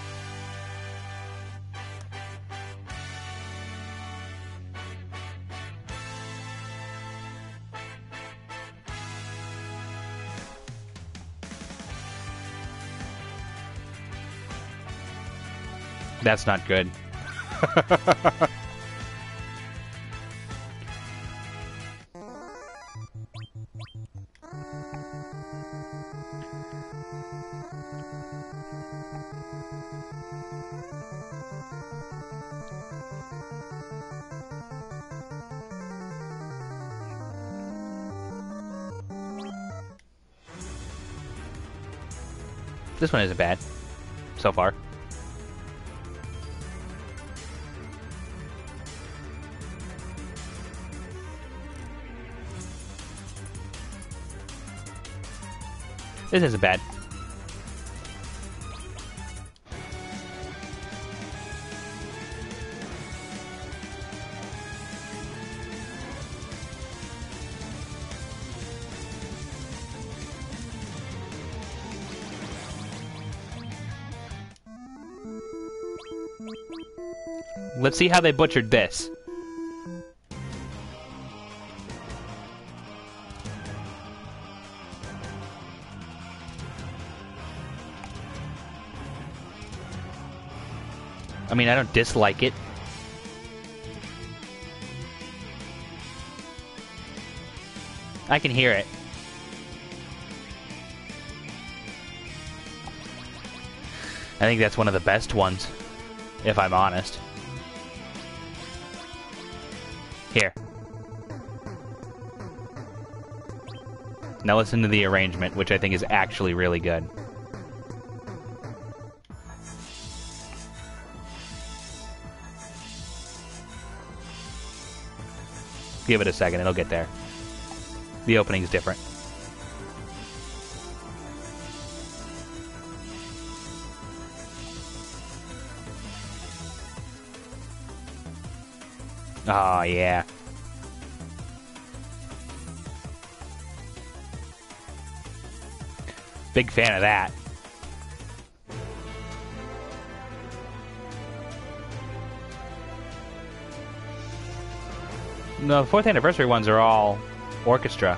that's not good. This one isn't bad so far. This isn't bad. Let's see how they butchered this. Mean, I don't dislike it. I can hear it. I think that's one of the best ones, if I'm honest. Here. Now listen to the arrangement, which I think is actually really good. Give it a second, it'll get there. The opening's different. Oh, yeah. Big fan of that. The fourth anniversary ones are all orchestra.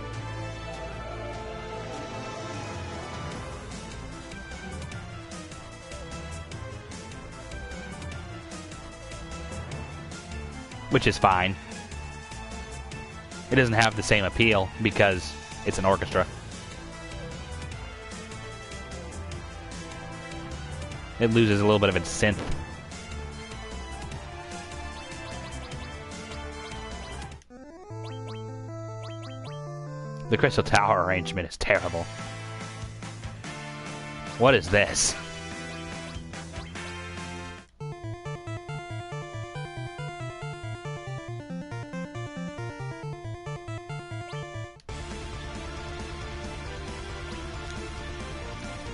Which is fine. It doesn't have the same appeal because it's an orchestra. It loses a little bit of its synth. The Crystal Tower arrangement is terrible. What is this?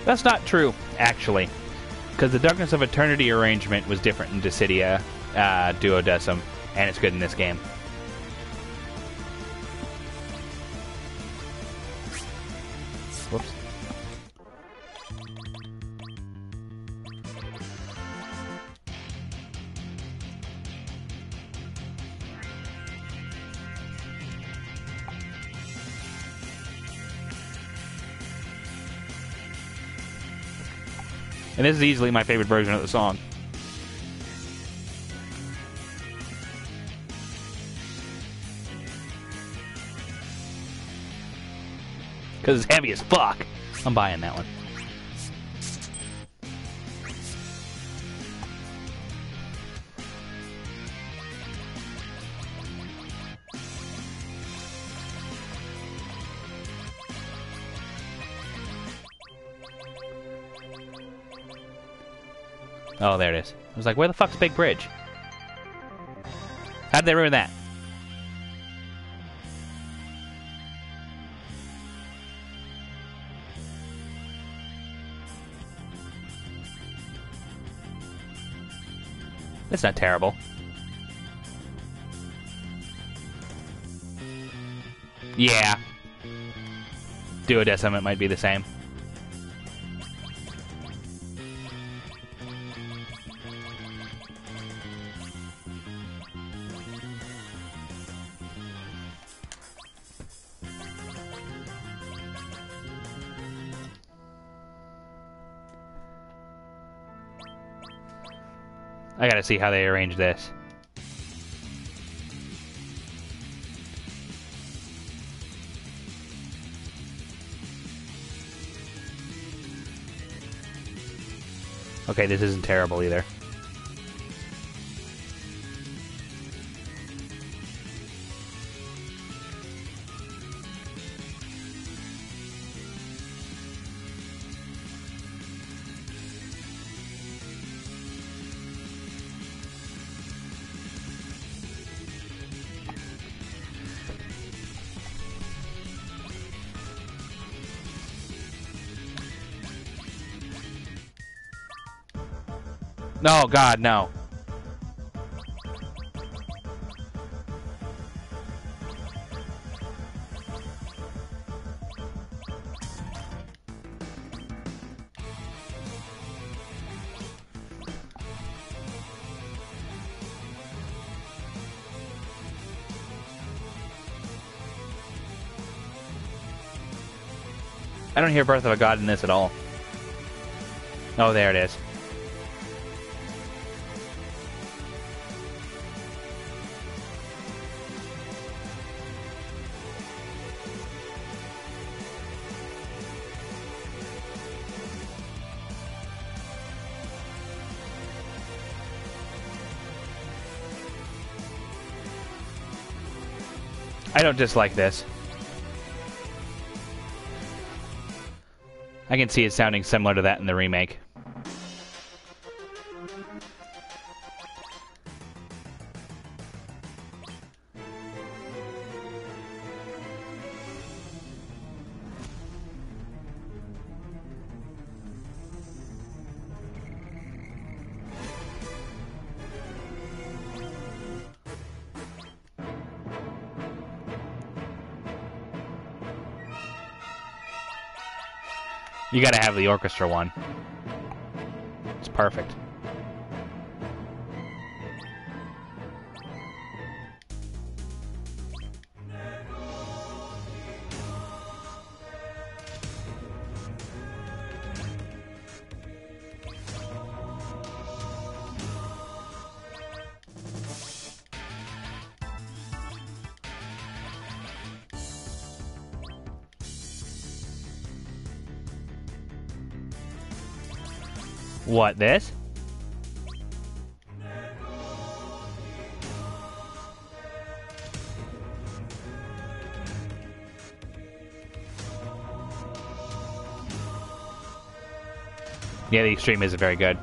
That's not true, actually. Because the Darkness of Eternity arrangement was different in Dissidia uh, Duodecim, and it's good in this game. This is easily my favorite version of the song. Because it's heavy as fuck. I'm buying that one. Oh, there it is. I was like, where the fuck's Big Bridge? How'd they ruin that? That's not terrible. Yeah. Duodecim, it might be the same. See how they arrange this. Okay, this isn't terrible either. No, God, no. I don't hear Birth of a God in this at all. Oh, there it is. Don't dislike this. I can see it sounding similar to that in the remake. You gotta have the orchestra one. It's perfect. What, this? Yeah, the extreme isn't very good.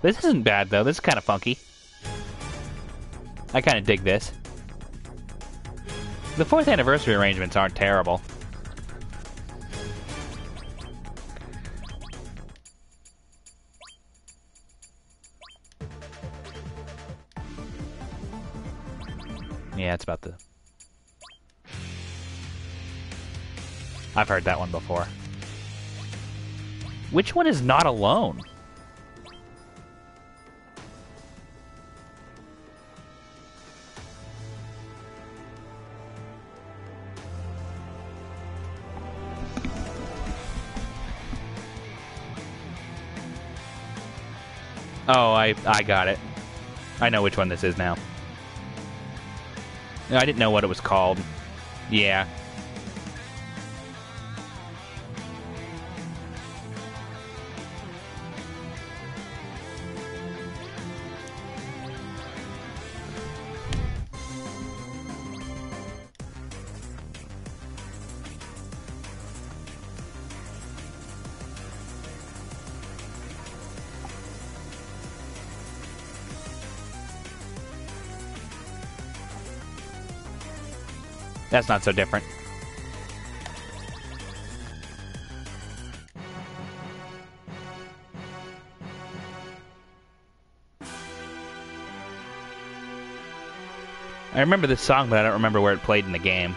This isn't bad, though. This is kind of funky. I kind of dig this. The fourth anniversary arrangements aren't terrible. Heard that one before. Which one is not alone? Oh, I I got it. I know which one this is now. I didn't know what it was called. Yeah. That's not so different. I remember this song, but I don't remember where it played in the game.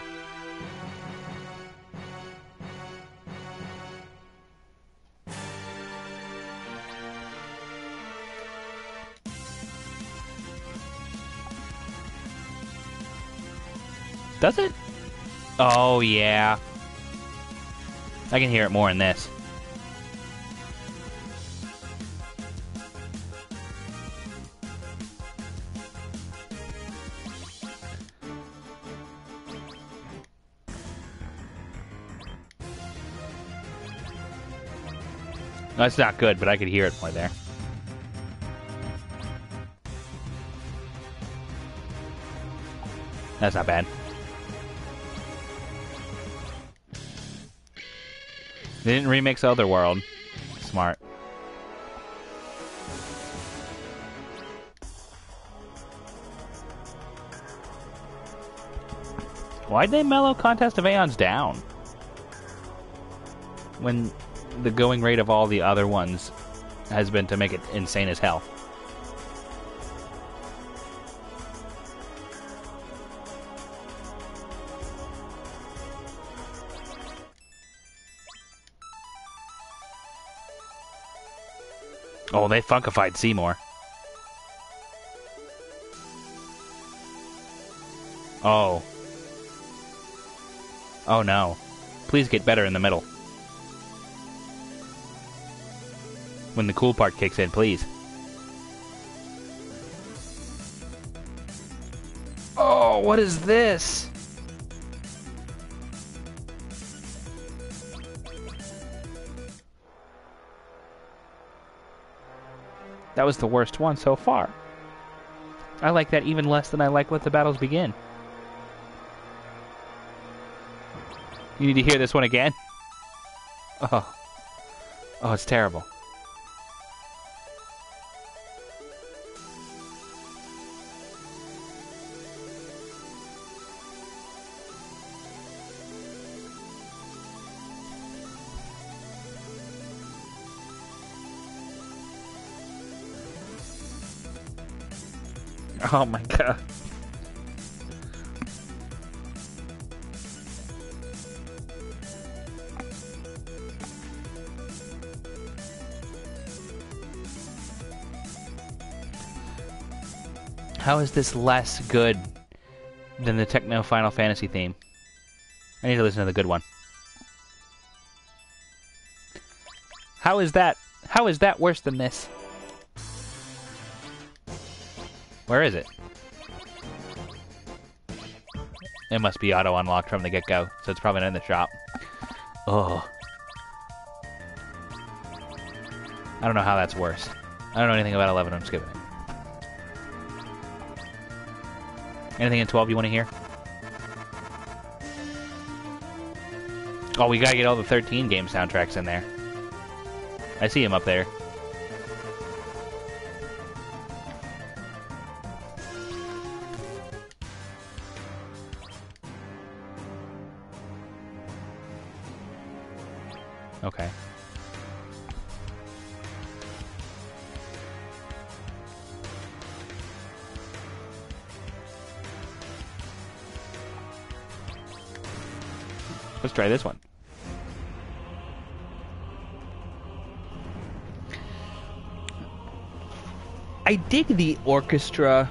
Oh, yeah. I can hear it more in this. That's not good, but I could hear it more there. That's not bad. They didn't remix Otherworld. Smart. Why'd they mellow Contest of Aeons down? when the going rate of all the other ones has been to make it insane as hell. Oh, they funkified Seymour. Oh. Oh no. Please get better in the middle. When the cool part kicks in, please. Oh, what is this? That was the worst one so far. I like that even less than I like Let the Battles Begin. You need to hear this one again? Oh. Oh, it's terrible. Oh my god. How is this less good than the Techno Final Fantasy theme? I need to listen to the good one. How is that? How is that worse than this? Where is it? It must be auto unlocked from the get go, so it's probably not in the shop. Oh. I don't know how that's worse. I don't know anything about 11, I'm skipping it. Anything in 12 you want to hear? Oh, we gotta get all the 13 game soundtracks in there. I see him up there. I dig the orchestra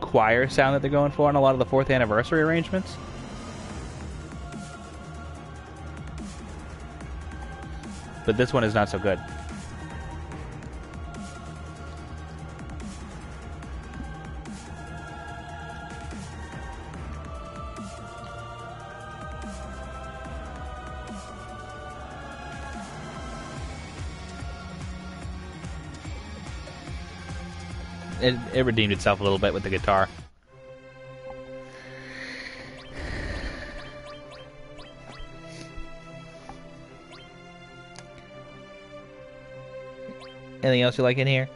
choir sound that they're going for on a lot of the fourth anniversary arrangements. But this one is not so good. It, redeemed itself a little bit with the guitar. Anything else you like in here?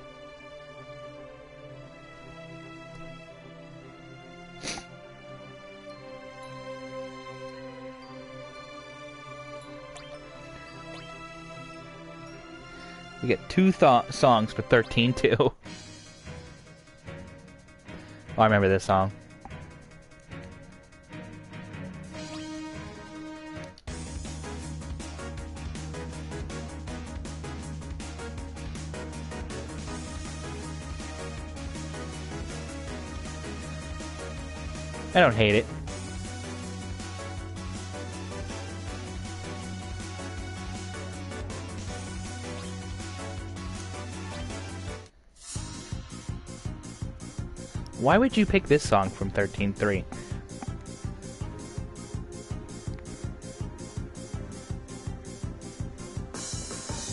We get two songs for 13 too. Oh, I remember this song. I don't hate it. Why would you pick this song from 13.3?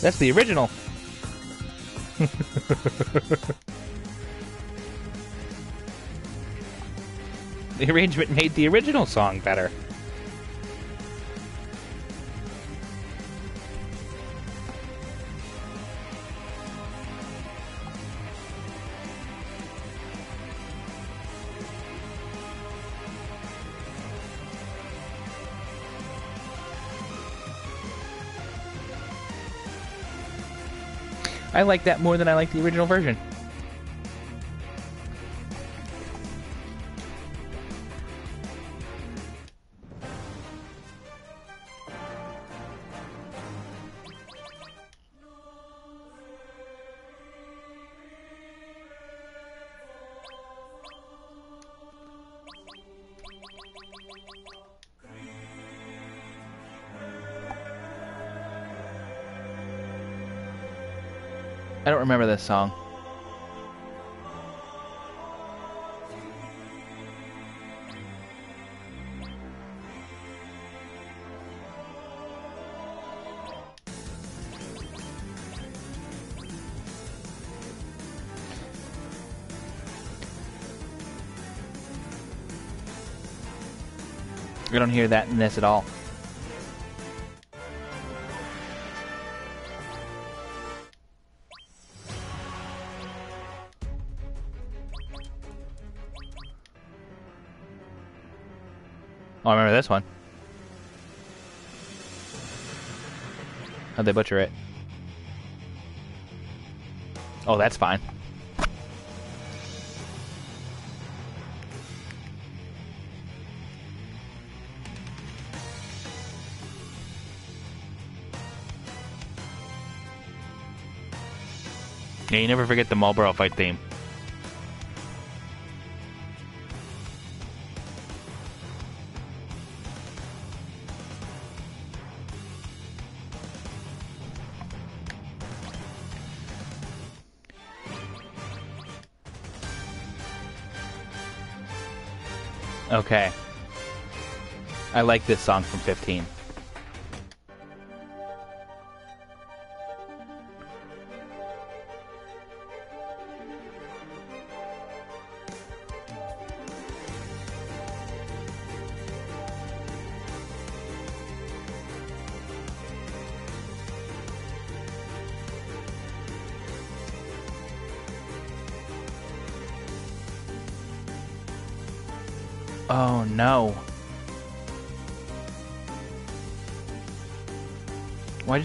That's the original. the arrangement made the original song better. I like that more than I like the original version. Remember this song. I don't hear that in this at all. This one. How'd they butcher it? Oh, that's fine. Yeah, you never forget the Marlboro fight theme. Okay. I like this song from 15.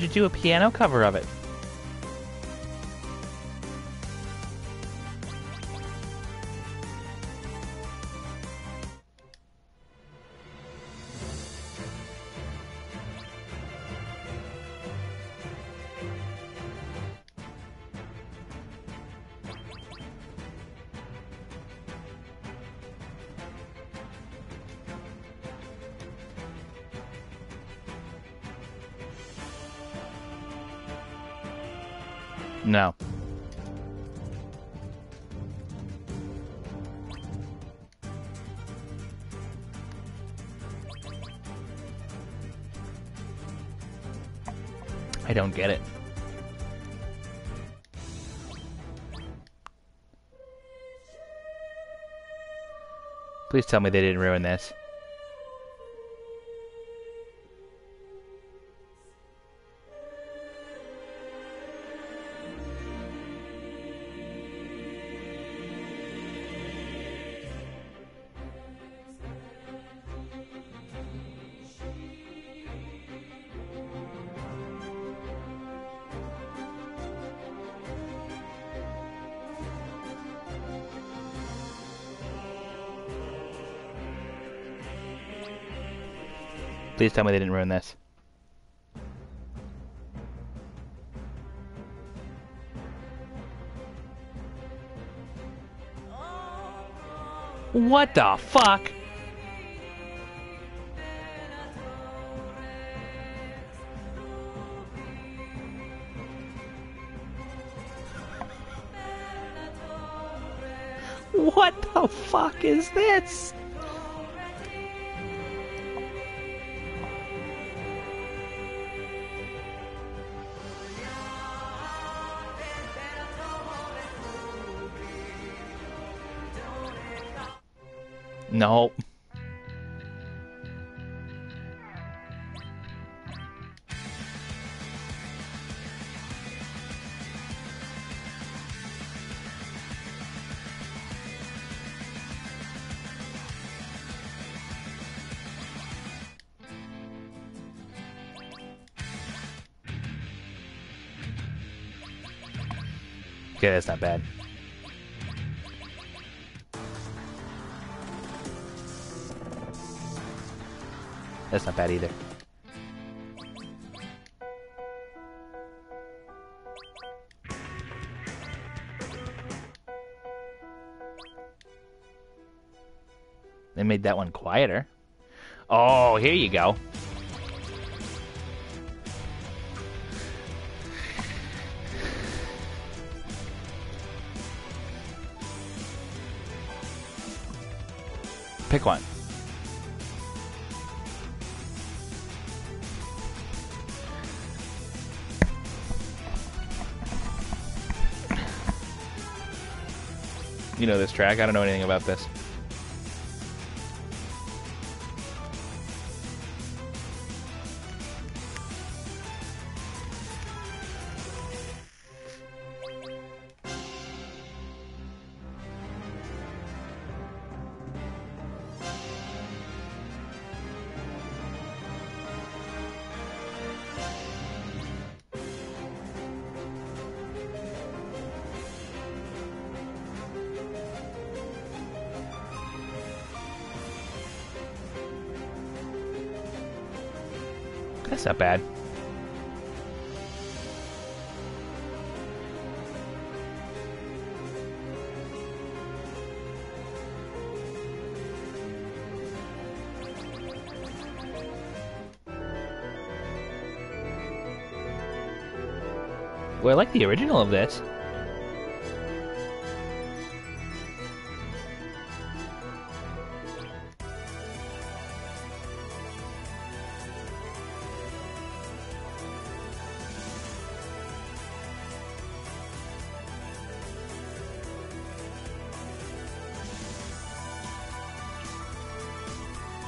You do a piano cover of it? Tell me they didn't ruin this. Please tell me they didn't ruin this. What the fuck? What the fuck is this? Nope. Okay, that's not bad. That's not bad either. They made that one quieter. Oh, here you go. Pick one. You know this track. I don't know anything about this. That's not bad. Well, I like the original of this.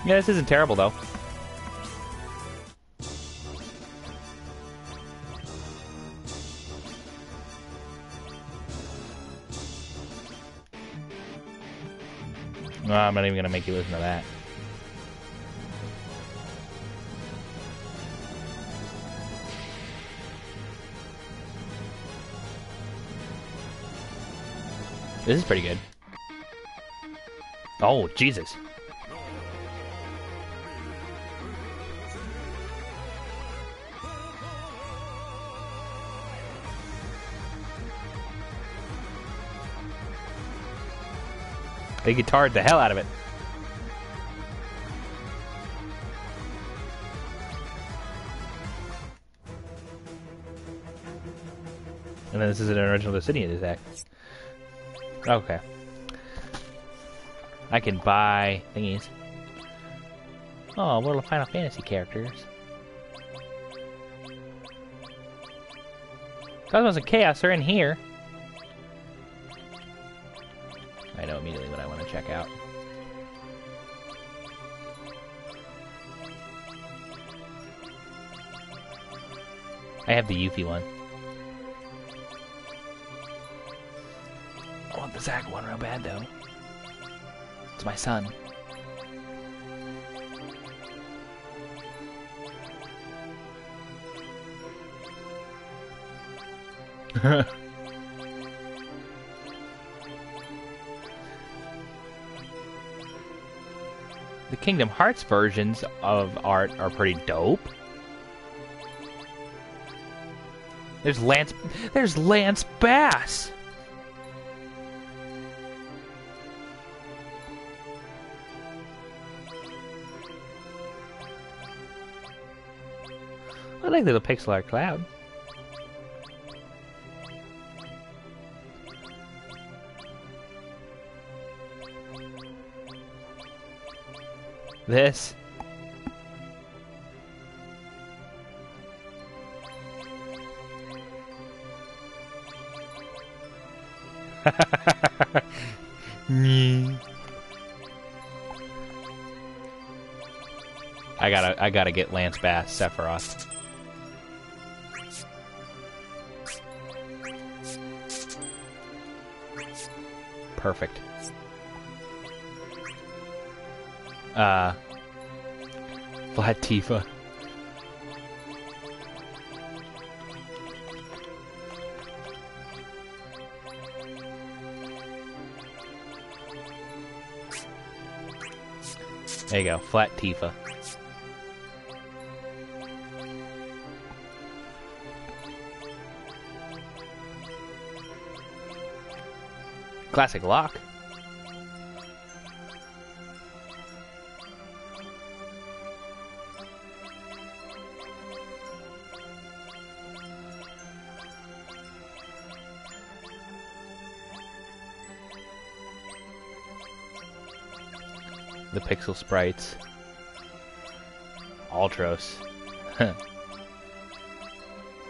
Yeah, this isn't terrible though. No, I'm not even gonna make you listen to that. This is pretty good. Oh, Jesus. They guitared the hell out of it. And then this is an original Dissidian attack. Okay. I can buy thingies. Oh, little Final Fantasy characters. Cosmos and Chaos are in here. Have the Yuffie one. I want the Zack one real bad though. It's my son. the Kingdom Hearts versions of art are pretty dope. There's Lance. There's Lance Bass. I like little pixel art cloud. This. gotta, I gotta get Lance Bass, Sephiroth. Perfect. Uh, Latifa. There you go, Flat Tifa. Classic Locke. The pixel sprites. Ultros.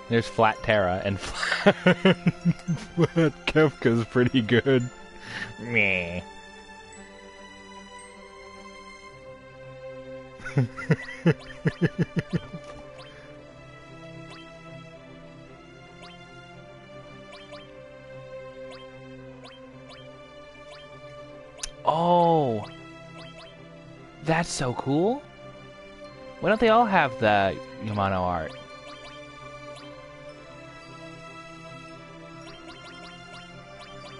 There's Flat Terra and Flat Kefka's pretty good. Meh. oh, that's so cool. Why don't they all have the Amano art?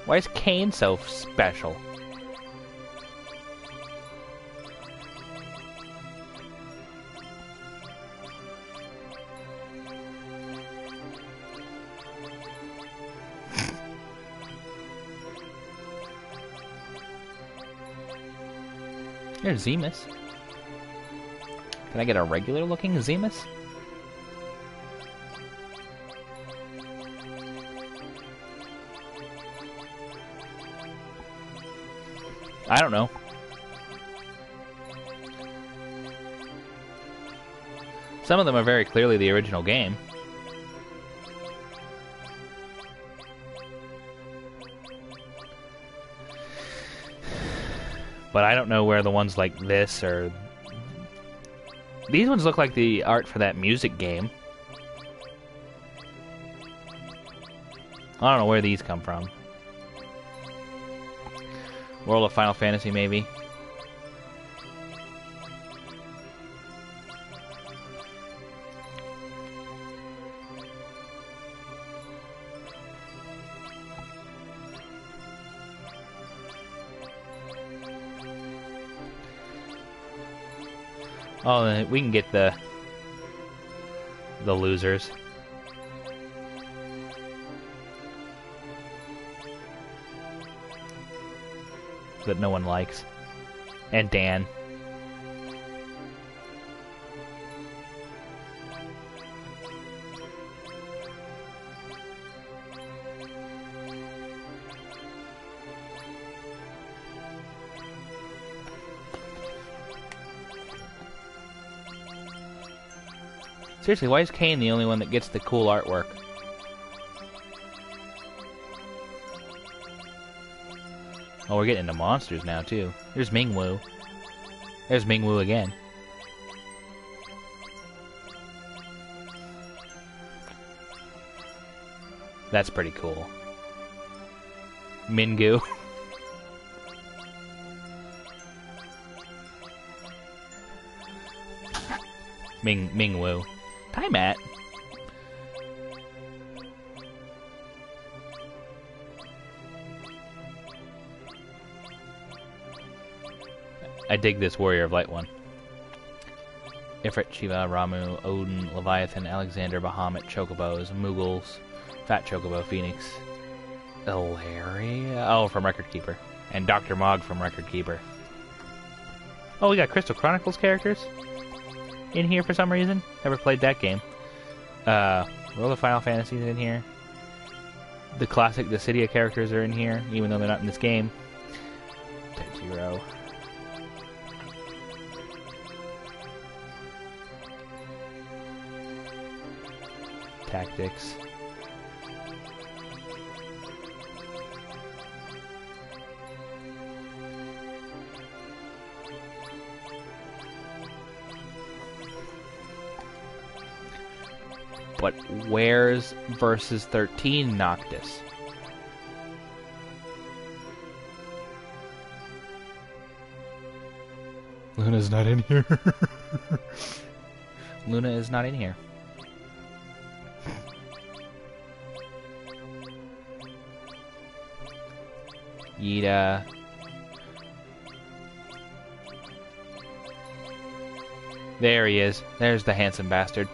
Why is Kain so special? Here's Zemus. Can I get a regular looking Zemus? I don't know. Some of them are very clearly the original game. But I don't know where the ones like this or... These ones look like the art for that music game. I don't know where these come from. World of Final Fantasy, maybe. Oh, we can get the the losers. That no one likes. And Dan. Seriously, why is Kain the only one that gets the cool artwork? Oh, we're getting into monsters now, too. There's Minwu. There's Minwu again. That's pretty cool. Mingu. Ming Minwu. Time at. I dig this Warrior of Light one. Ifrit, Shiva, Ramuh, Odin, Leviathan, Alexander, Bahamut, Chocobos, Moogles, Fat Chocobo, Phoenix, Ilaria, oh, from Record Keeper, and Dr. Mog from Record Keeper. Oh, we got Crystal Chronicles characters in here for some reason. Never played that game. Uh, World of Final Fantasy is in here. The classic Dissidia characters are in here, even though they're not in this game. Tactics. But where's versus 13 Noctis? Luna's not in here. Luna is not in here. Yida. There he is. There's the handsome bastard.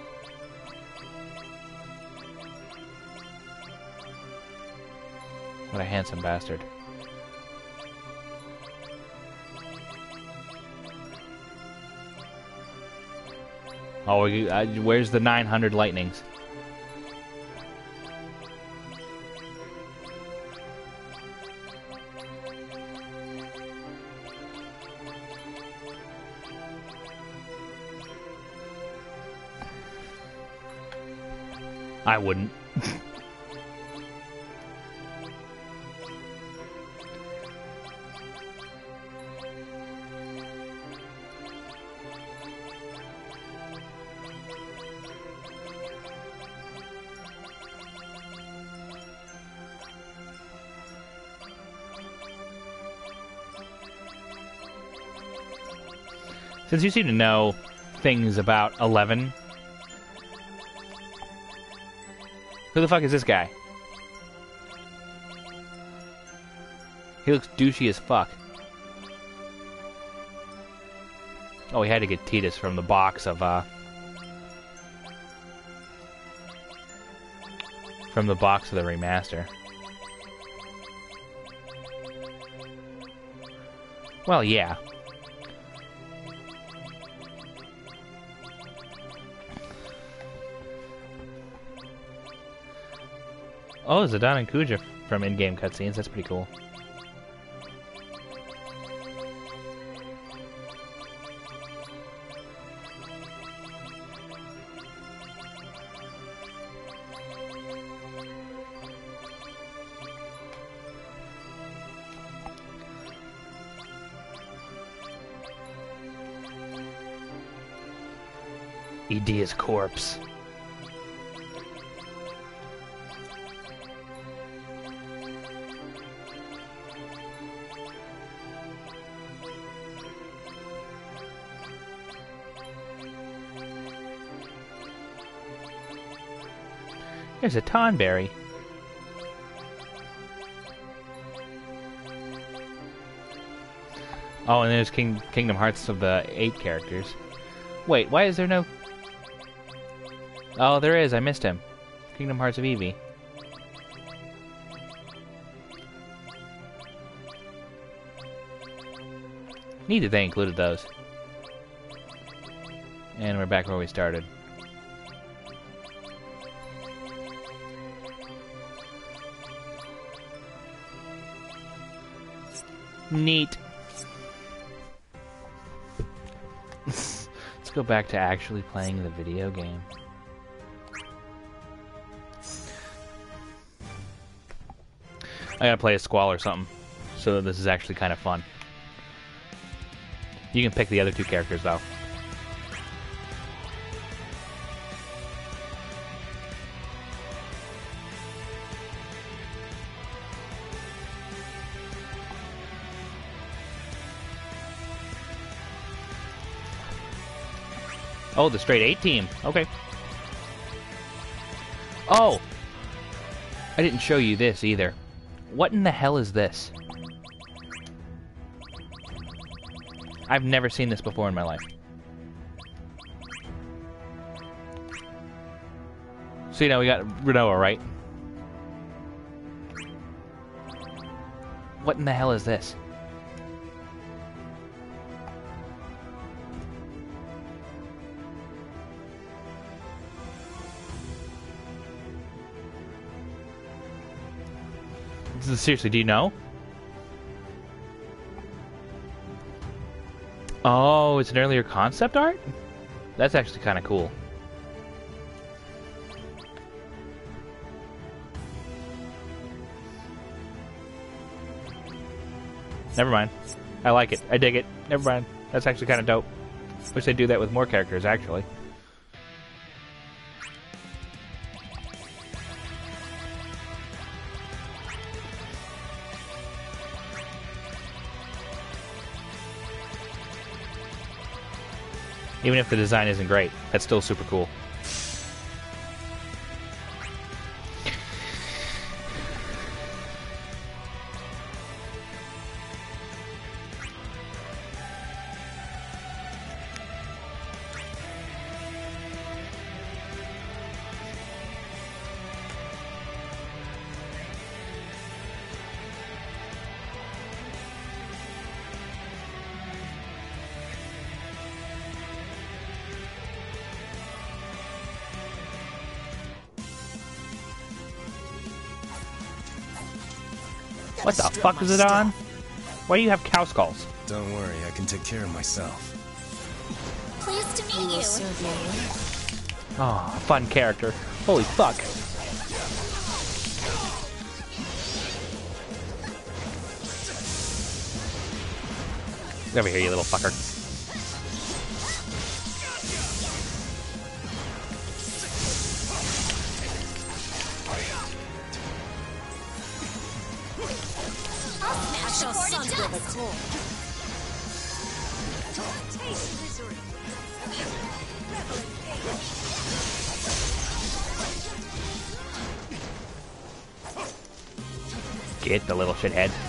What a handsome bastard. Oh, uh, where's the 900 lightnings? I wouldn't. Since you seem to know things about 11, who the fuck is this guy? He looks douchey as fuck. Oh, we had to get Tidus from the box of, uh... From the box of the remaster. Well, yeah. Oh, Zidane and Kuja from in-game cutscenes. That's pretty cool. Edea's corpse. There's a Tonberry. Oh, and there's King Kingdom Hearts of the eight characters. Wait, why is there no? Oh, there is. I missed him. Kingdom Hearts of Eevee. Neat that they included those. And we're back where we started. Neat. Let's go back to actually playing the video game. I gotta play a squall or something, so this is actually kind of fun. You can pick the other two characters though. Oh, the straight eight team. Okay. Oh! I didn't show you this either. What in the hell is this? I've never seen this before in my life. So, you know, we got Rinoa, right? What in the hell is this? Seriously, do you know? Oh, it's an earlier concept art? That's actually kind of cool. Never mind. I like it. I dig it. Never mind. That's actually kind of dope. Wish they'd do that with more characters, actually. Even if the design isn't great, that's still super cool. What the fuck is it on? Why do you have cow skulls? Don't worry, I can take care of myself. Pleased to meet you. serve your will. Oh, fun character. Holy fuck. Get over here, you little fucker. Get the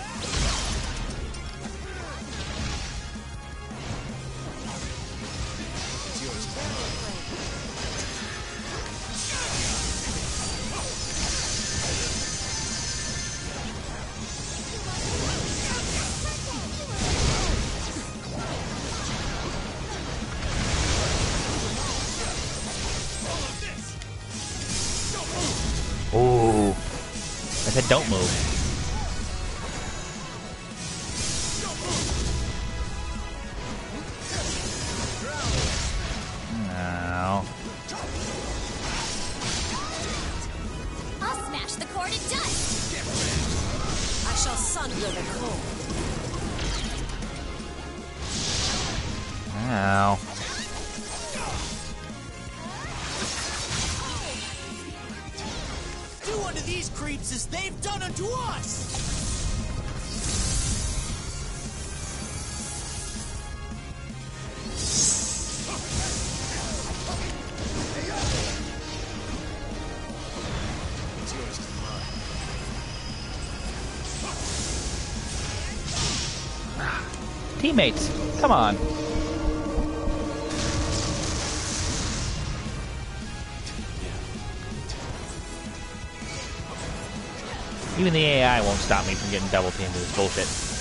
Teammates, come on. Even the AI won't stop me from getting double teamed with this bullshit.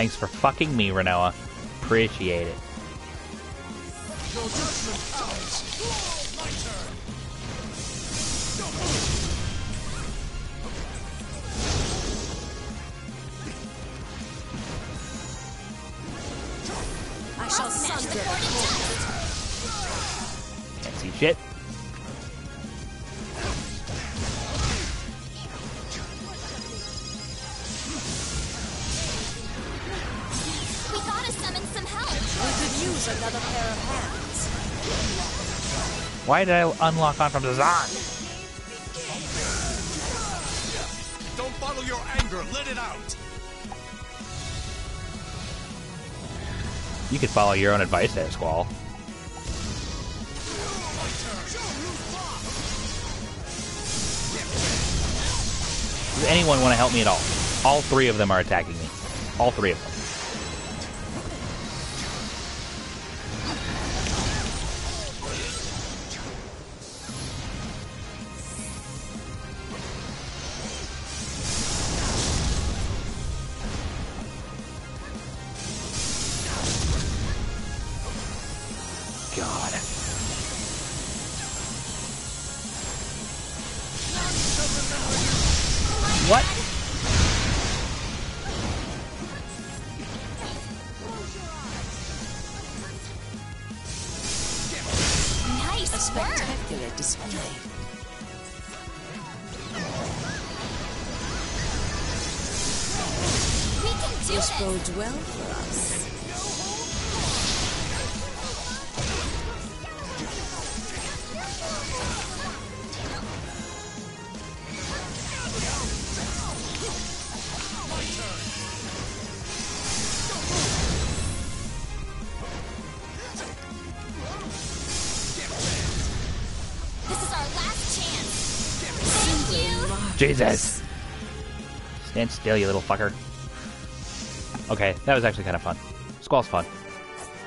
Thanks for fucking me, Rinoa. Appreciate it. Why did I unlock on from Zazan? Don't bottle your anger, let it out! You could follow your own advice there, Squall. Does anyone want to help me at all? All three of them are attacking me. All three of them. Jesus! Stand still, you little fucker. Okay, that was actually kind of fun. Squall's fun.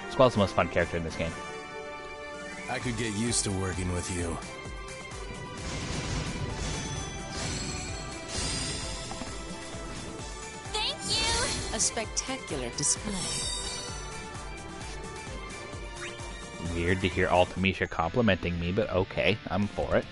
Squall's the most fun character in this game. I could get used to working with you. Thank you! A spectacular display. Weird to hear Ultimecia complimenting me, but okay, I'm for it.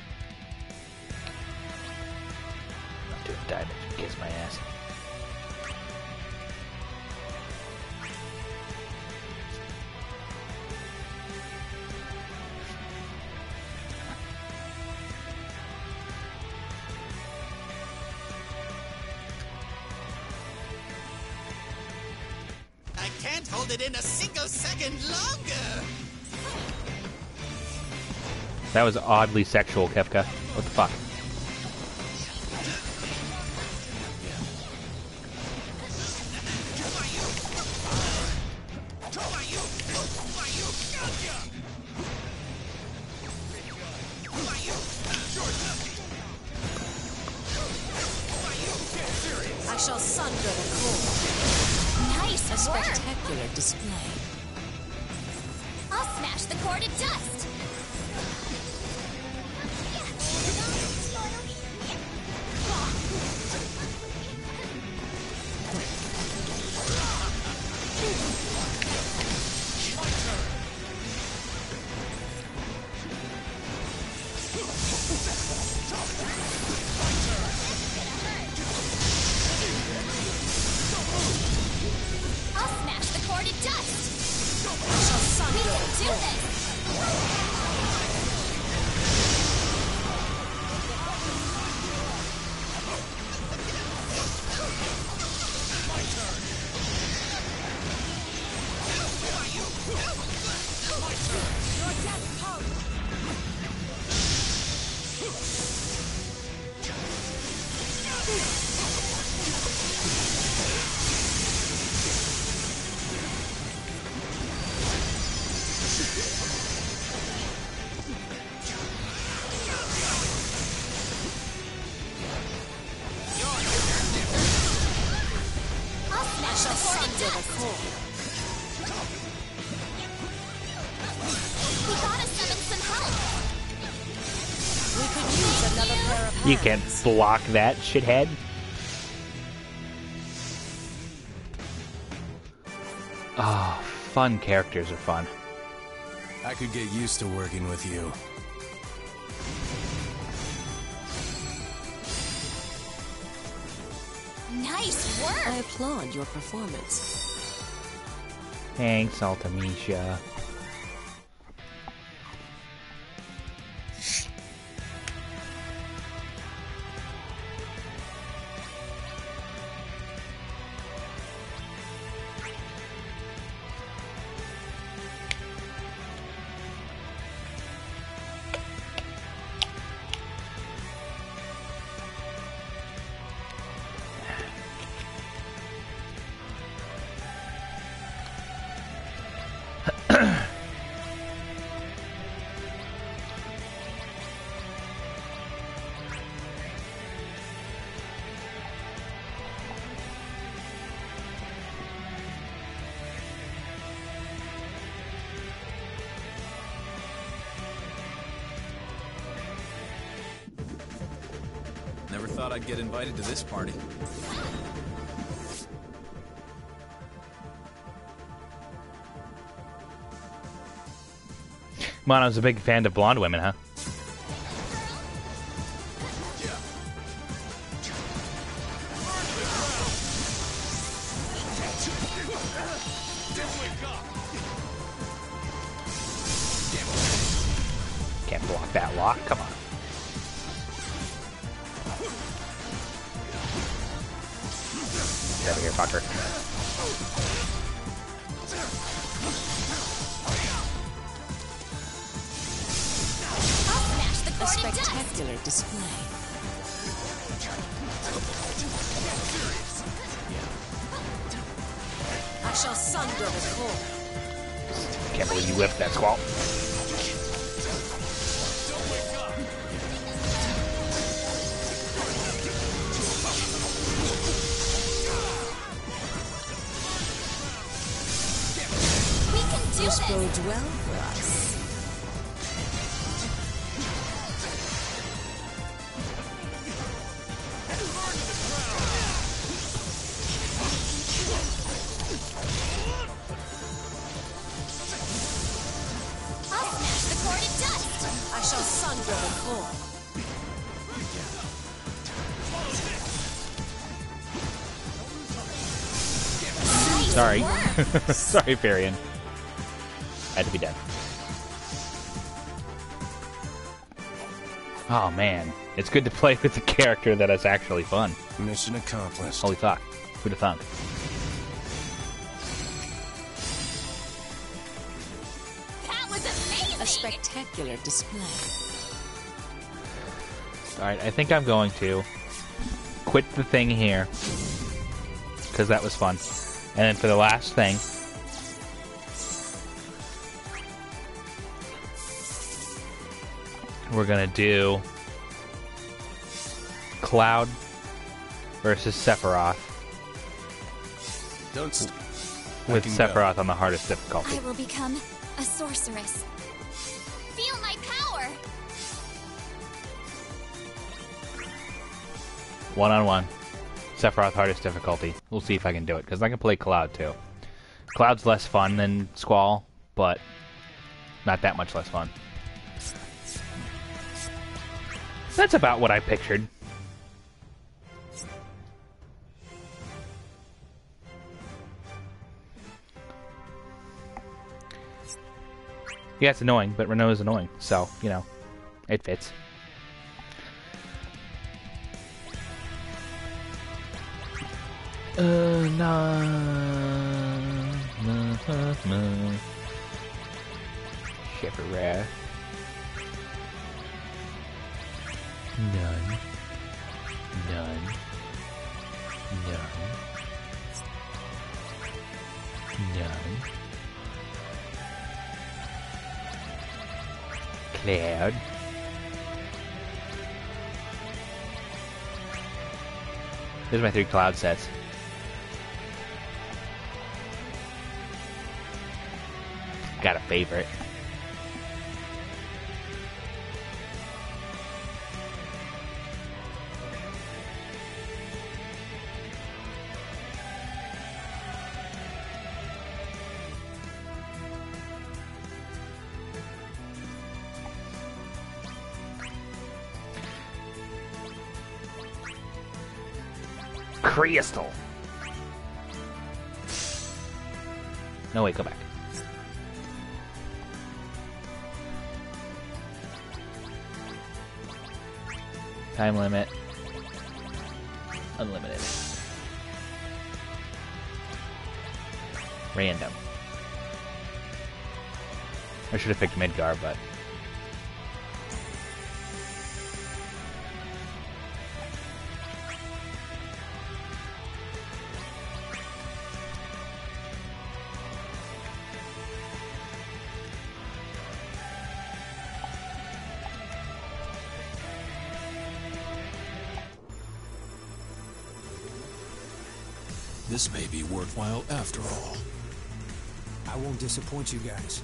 That was oddly sexual, Kefka. What the fuck? block that, shithead. Ah, oh, fun characters are fun. I could get used to working with you. Nice work! I applaud your performance. Thanks, Ultimecia. invited to this party. Mono's a big fan of blonde women, huh? Sorry. Sorry, Firion. I had to be done. Oh man, it's good to play with a character that is actually fun. Mission accomplished. Holy fuck. Who'd have thunk? That was amazing! A spectacular display. Alright, I think I'm going to quit the thing here. Because that was fun. And then for the last thing, we're gonna do Cloud versus Sephiroth Don't. St- with can go. Sephiroth on the hardest difficulty. I will become a sorceress. Feel my power! One on one. Sephiroth hardest difficulty. We'll see if I can do it because I can play Cloud too. Cloud's less fun than Squall, but not that much less fun. That's about what I pictured. Yeah, it's annoying, but Renault is annoying, so, you know, it fits. Uh, no. Shepard. None. None. None. None. Cloud. Here's my three cloud sets. Got a favorite. Crystal. No, wait, go back. Time limit. Unlimited. Random. I should have picked Midgar, but This may be worthwhile after all. I won't disappoint you guys.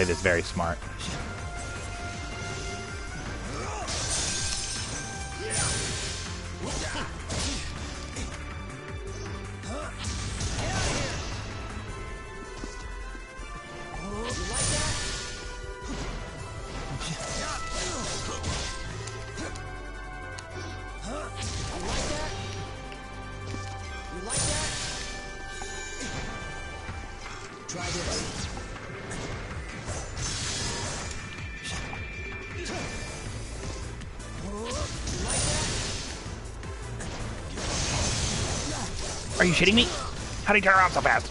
Play this very smart. You shitting me? How did he turn around so fast?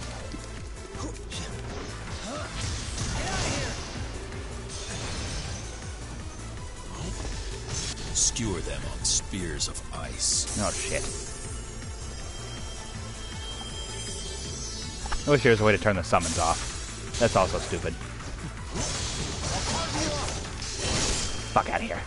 Skewer them on spears of ice. Oh shit. I wish there was a way to turn the summons off. That's also stupid. fuck out of here.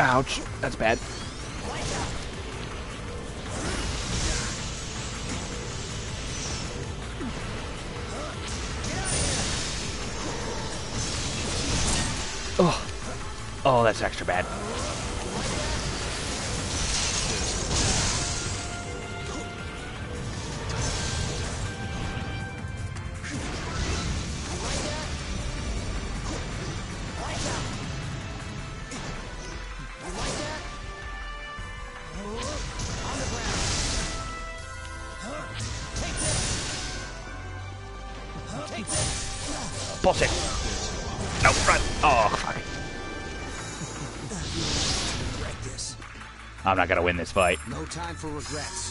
Ouch, that's bad. Oh, oh, that's extra bad. I'm not gonna win this fight. No time for regrets.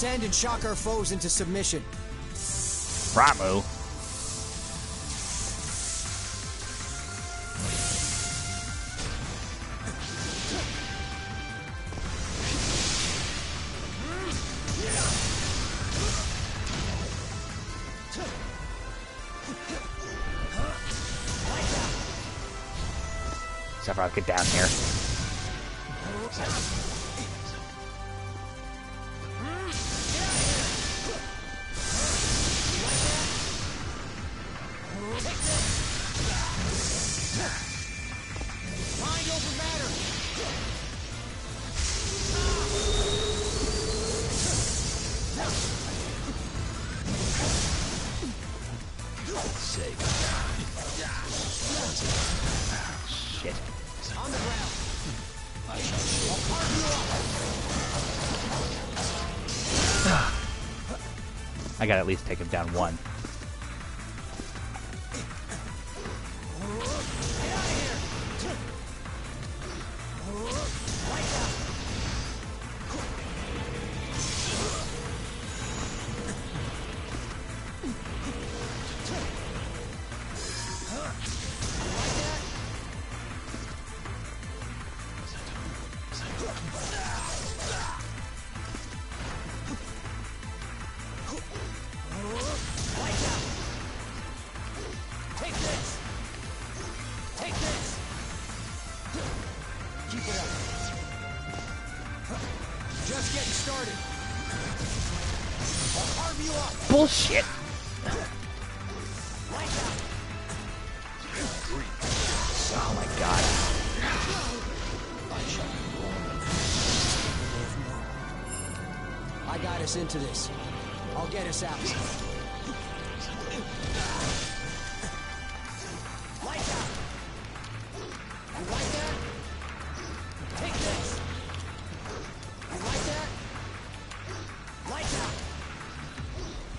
Descend and shock our foes into submission. Ramuh. Sephiroth, get down here. Gotta at least take him down one. Hit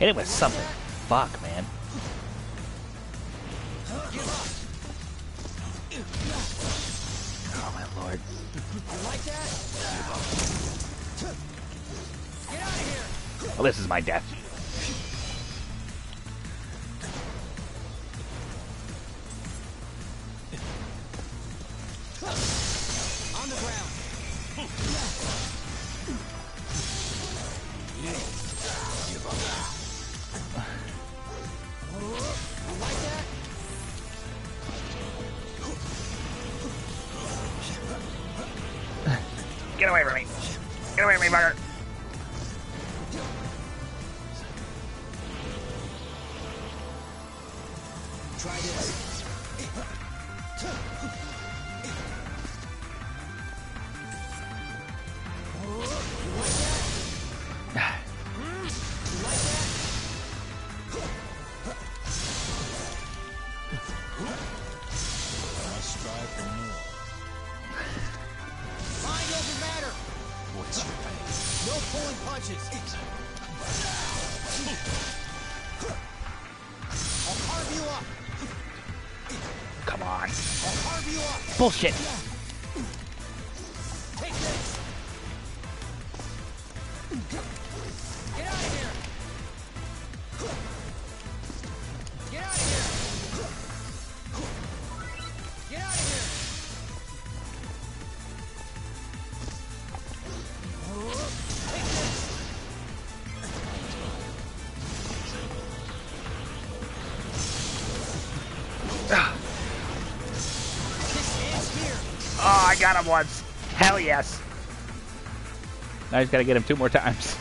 it with something. Fuck, man. Oh my lord. Like that? Well, this is my death. Try this. bullshit. yes. Now he's got to get him two more times.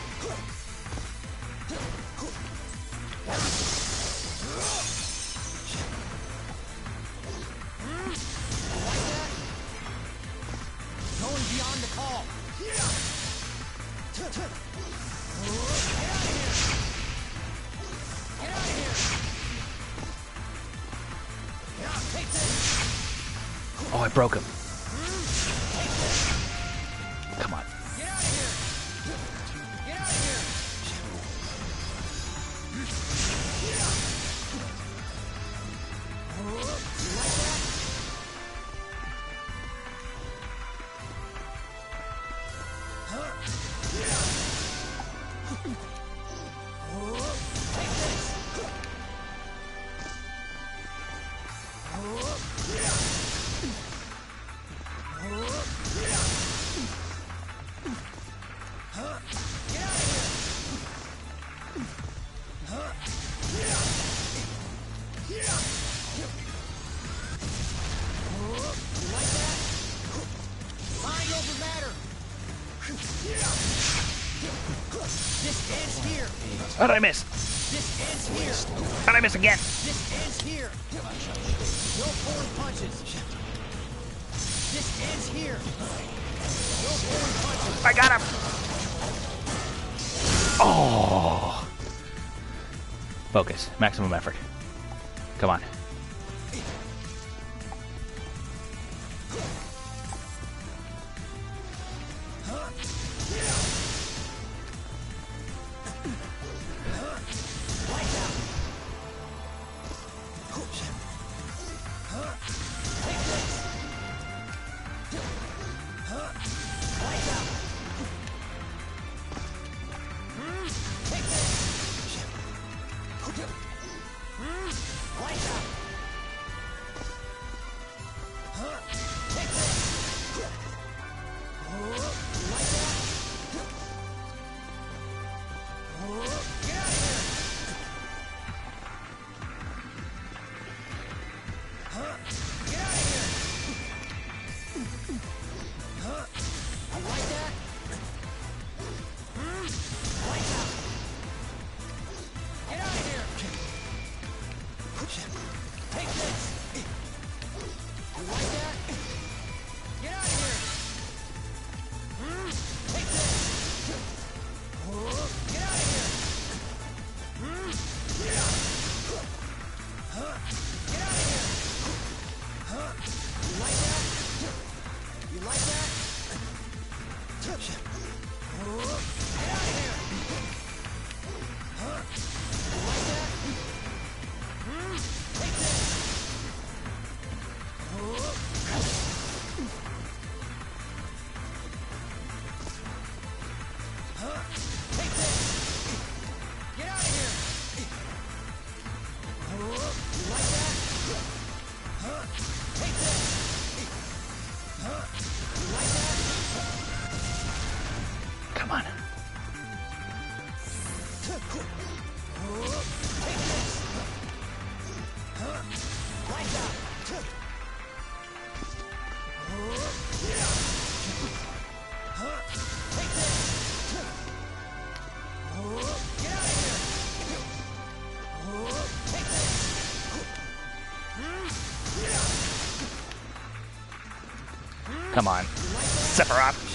Come on. Sephiroth.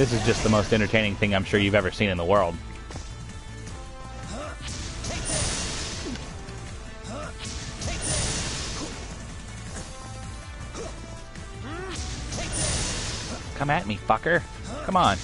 This is just the most entertaining thing I'm sure you've ever seen in the world. Come at me, fucker. Come on.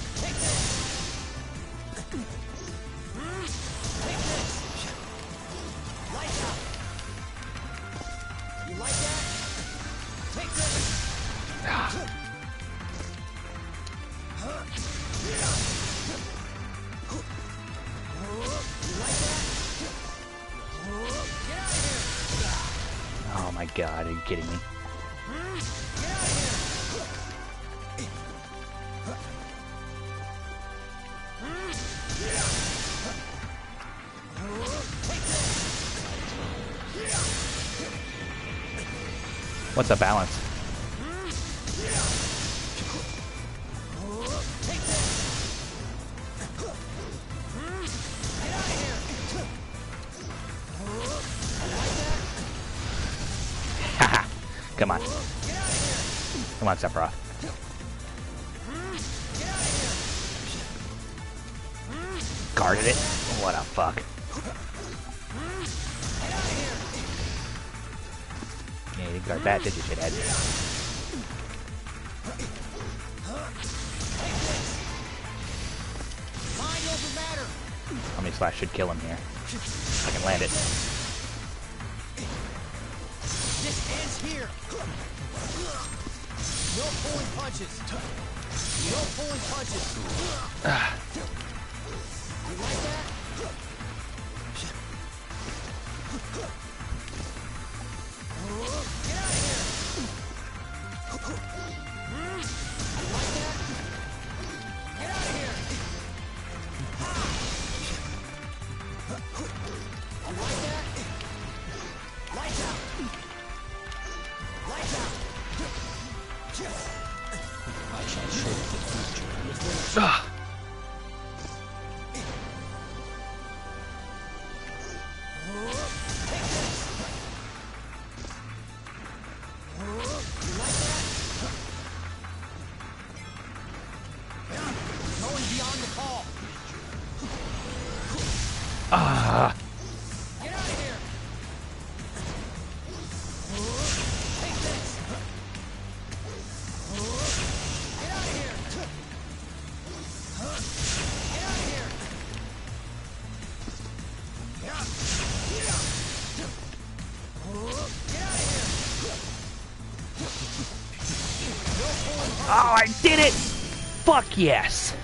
Fuck yes!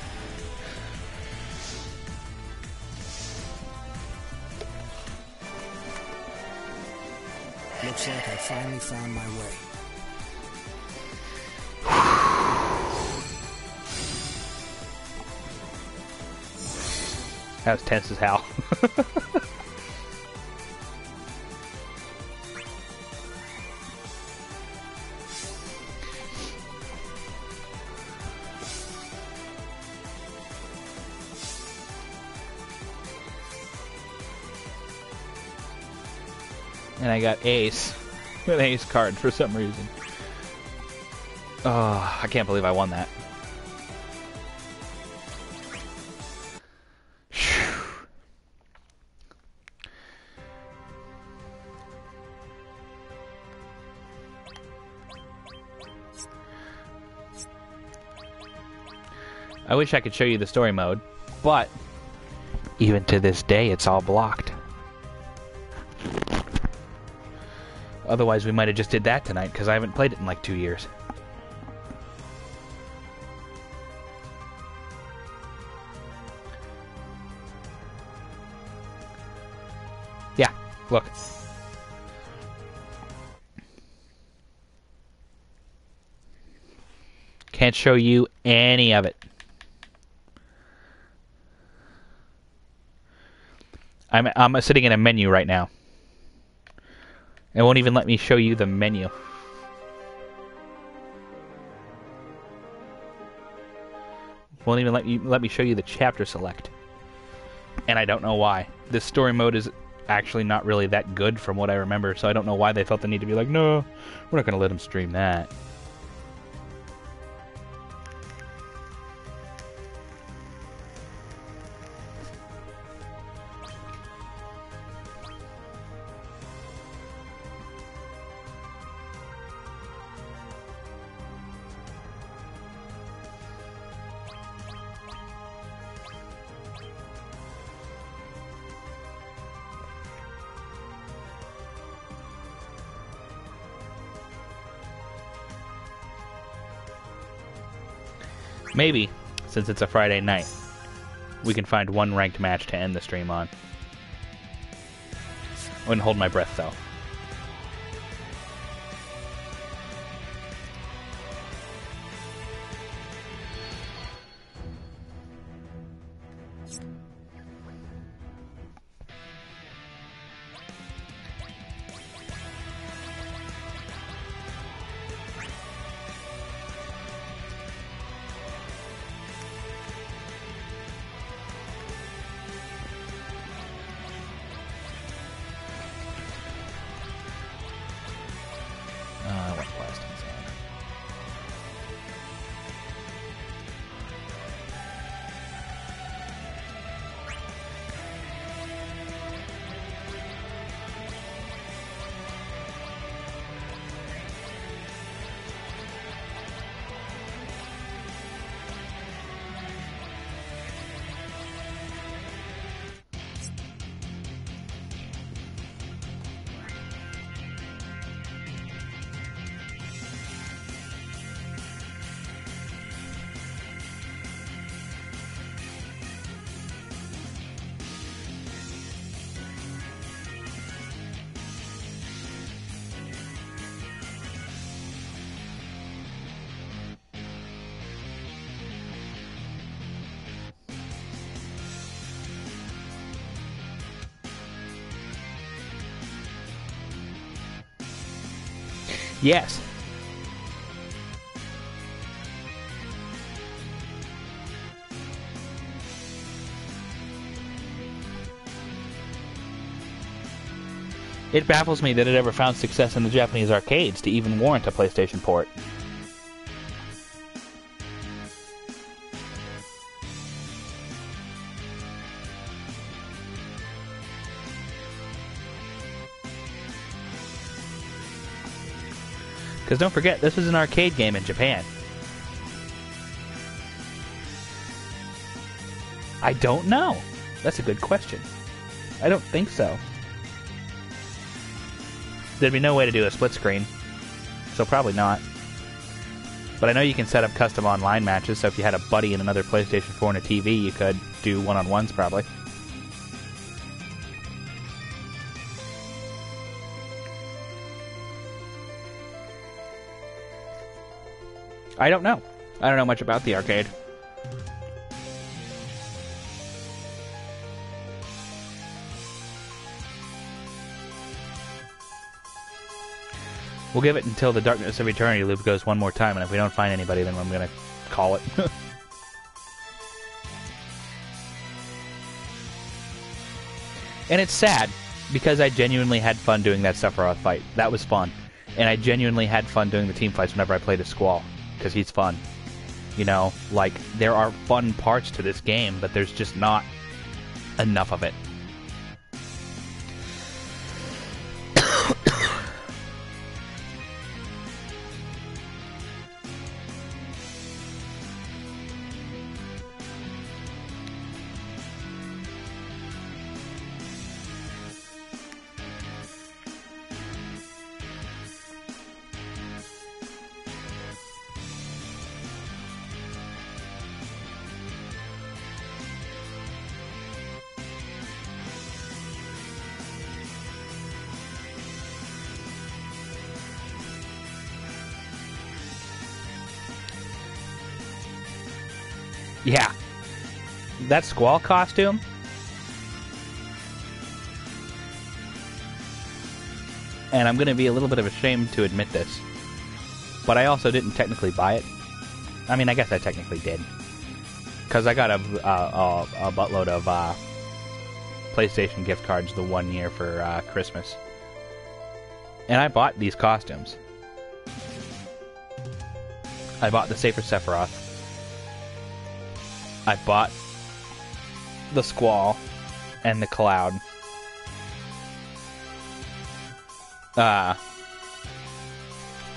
Looks like I finally found my way. That was tense as hell. got Ace. An Ace card for some reason. Oh, I can't believe I won that. I wish I could show you the story mode, but even to this day, it's all blocked. Otherwise, we might have just did that tonight because I haven't played it in like two years. Yeah, look. Can't show you any of it. I'm I'm sitting in a menu right now. It won't even let me show you the menu. Won't even let me let me show you the chapter select. And I don't know why. This story mode is actually not really that good from what I remember, so I don't know why they felt the need to be like, no, we're not going to let them stream that. Maybe, since it's a Friday night, we can find one ranked match to end the stream on. I wouldn't hold my breath though. Yes. It baffles me that it ever found success in the Japanese arcades to even warrant a PlayStation port. Because don't forget, this was an arcade game in Japan. I don't know. That's a good question. I don't think so. There'd be no way to do a split screen, so probably not. But I know you can set up custom online matches, so if you had a buddy in another PlayStation 4 and a TV, you could do one on ones probably. I don't know. I don't know much about the arcade. We'll give it until the Darkness of Eternity loop goes one more time, and if we don't find anybody, then I'm gonna call it. and it's sad because I genuinely had fun doing that Sephiroth fight. That was fun, and I genuinely had fun doing the team fights whenever I played a Squall because he's fun. You know, like there are fun parts to this game, but there's just not enough of it. That Squall costume? And I'm going to be a little bit of ashamed to admit this. But I also didn't technically buy it. I mean, I guess I technically did. Because I got a, a, a, buttload of uh, PlayStation gift cards the one year for uh, Christmas. And I bought these costumes. I bought the Safer Sephiroth. I bought the Squall and the Cloud. Uh,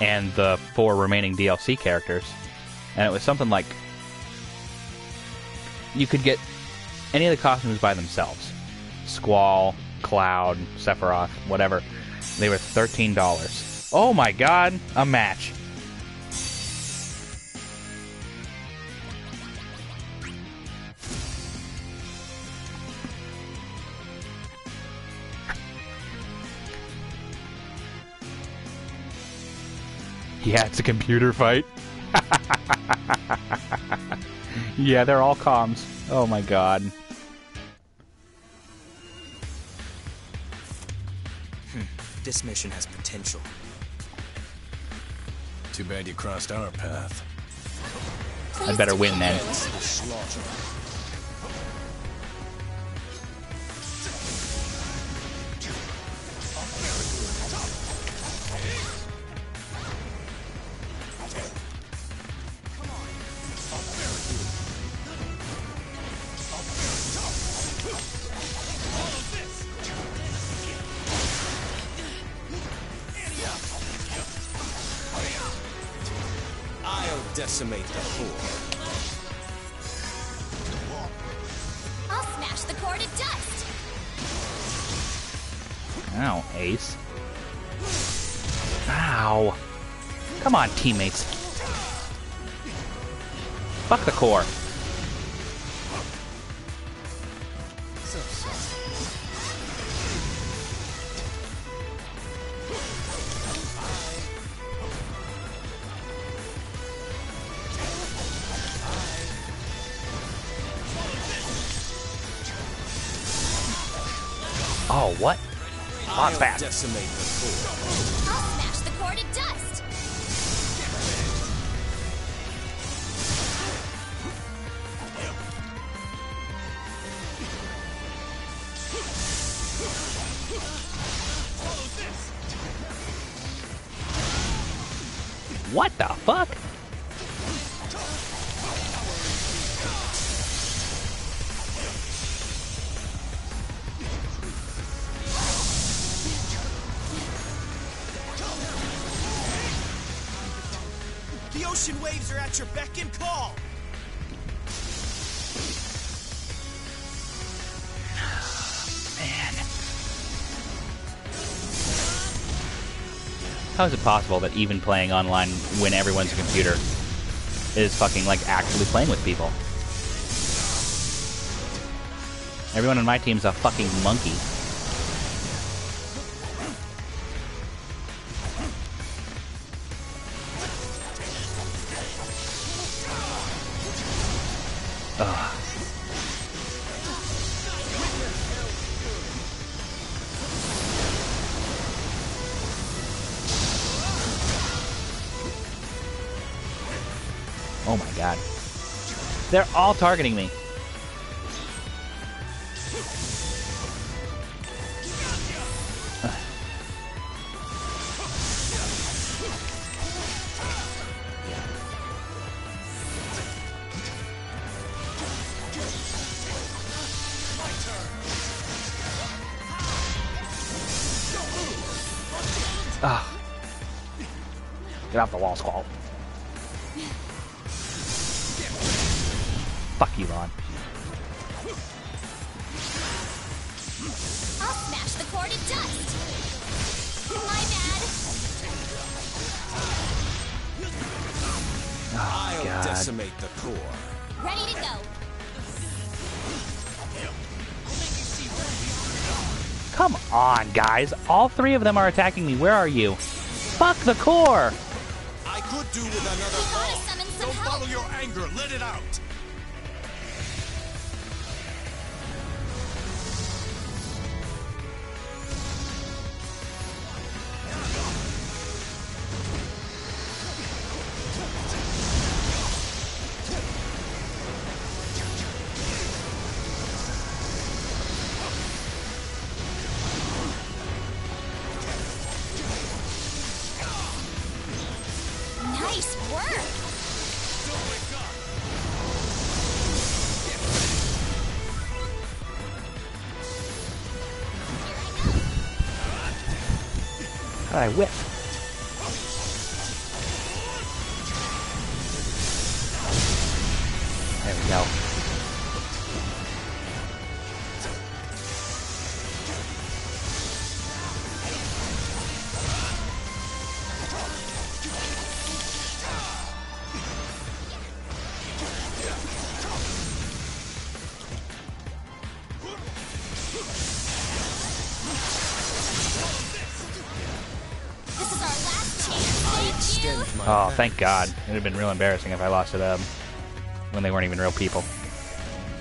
and the four remaining DLC characters. And it was something like you could get any of the costumes by themselves. Squall, Cloud, Sephiroth, whatever. They were $13. Oh my god, a match. Yeah, it's a computer fight. yeah, they're all comms. Oh my god. Hmm, this mission has potential. Too bad you crossed our path. I better win then. Teammates. Fuck the core. Oh, what? Not fast. Is it possible that even playing online when everyone's a computer is fucking like actually playing with people? Everyone on my team's a fucking monkey. All targeting me. All three of them are attacking me. Where are you? Fuck the core! I whiff? Thank God. It would have been real embarrassing if I lost to them when they weren't even real people.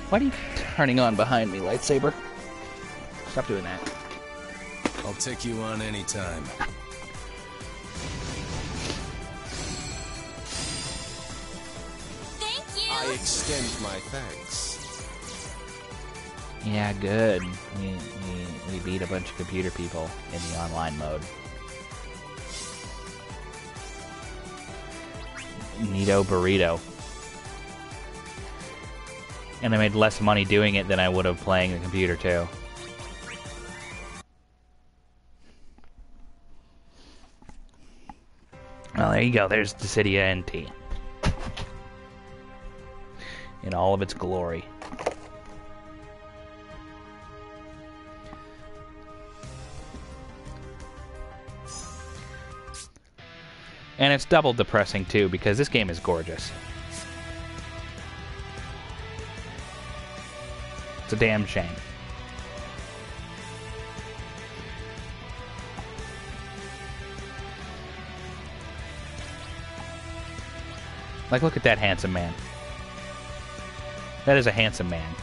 Why are you turning on behind me, lightsaber? Stop doing that. I'll take you on anytime. Thank you. I extend my thanks. Yeah, good. We, we, we beat a bunch of computer people in the online mode. Neato Burrito. And I made less money doing it than I would have playing the computer, too. Well, there you go. There's Dissidia NT. In all of its glory. And it's double depressing too because this game is gorgeous. It's a damn shame. Like, look at that handsome man. That is a handsome man.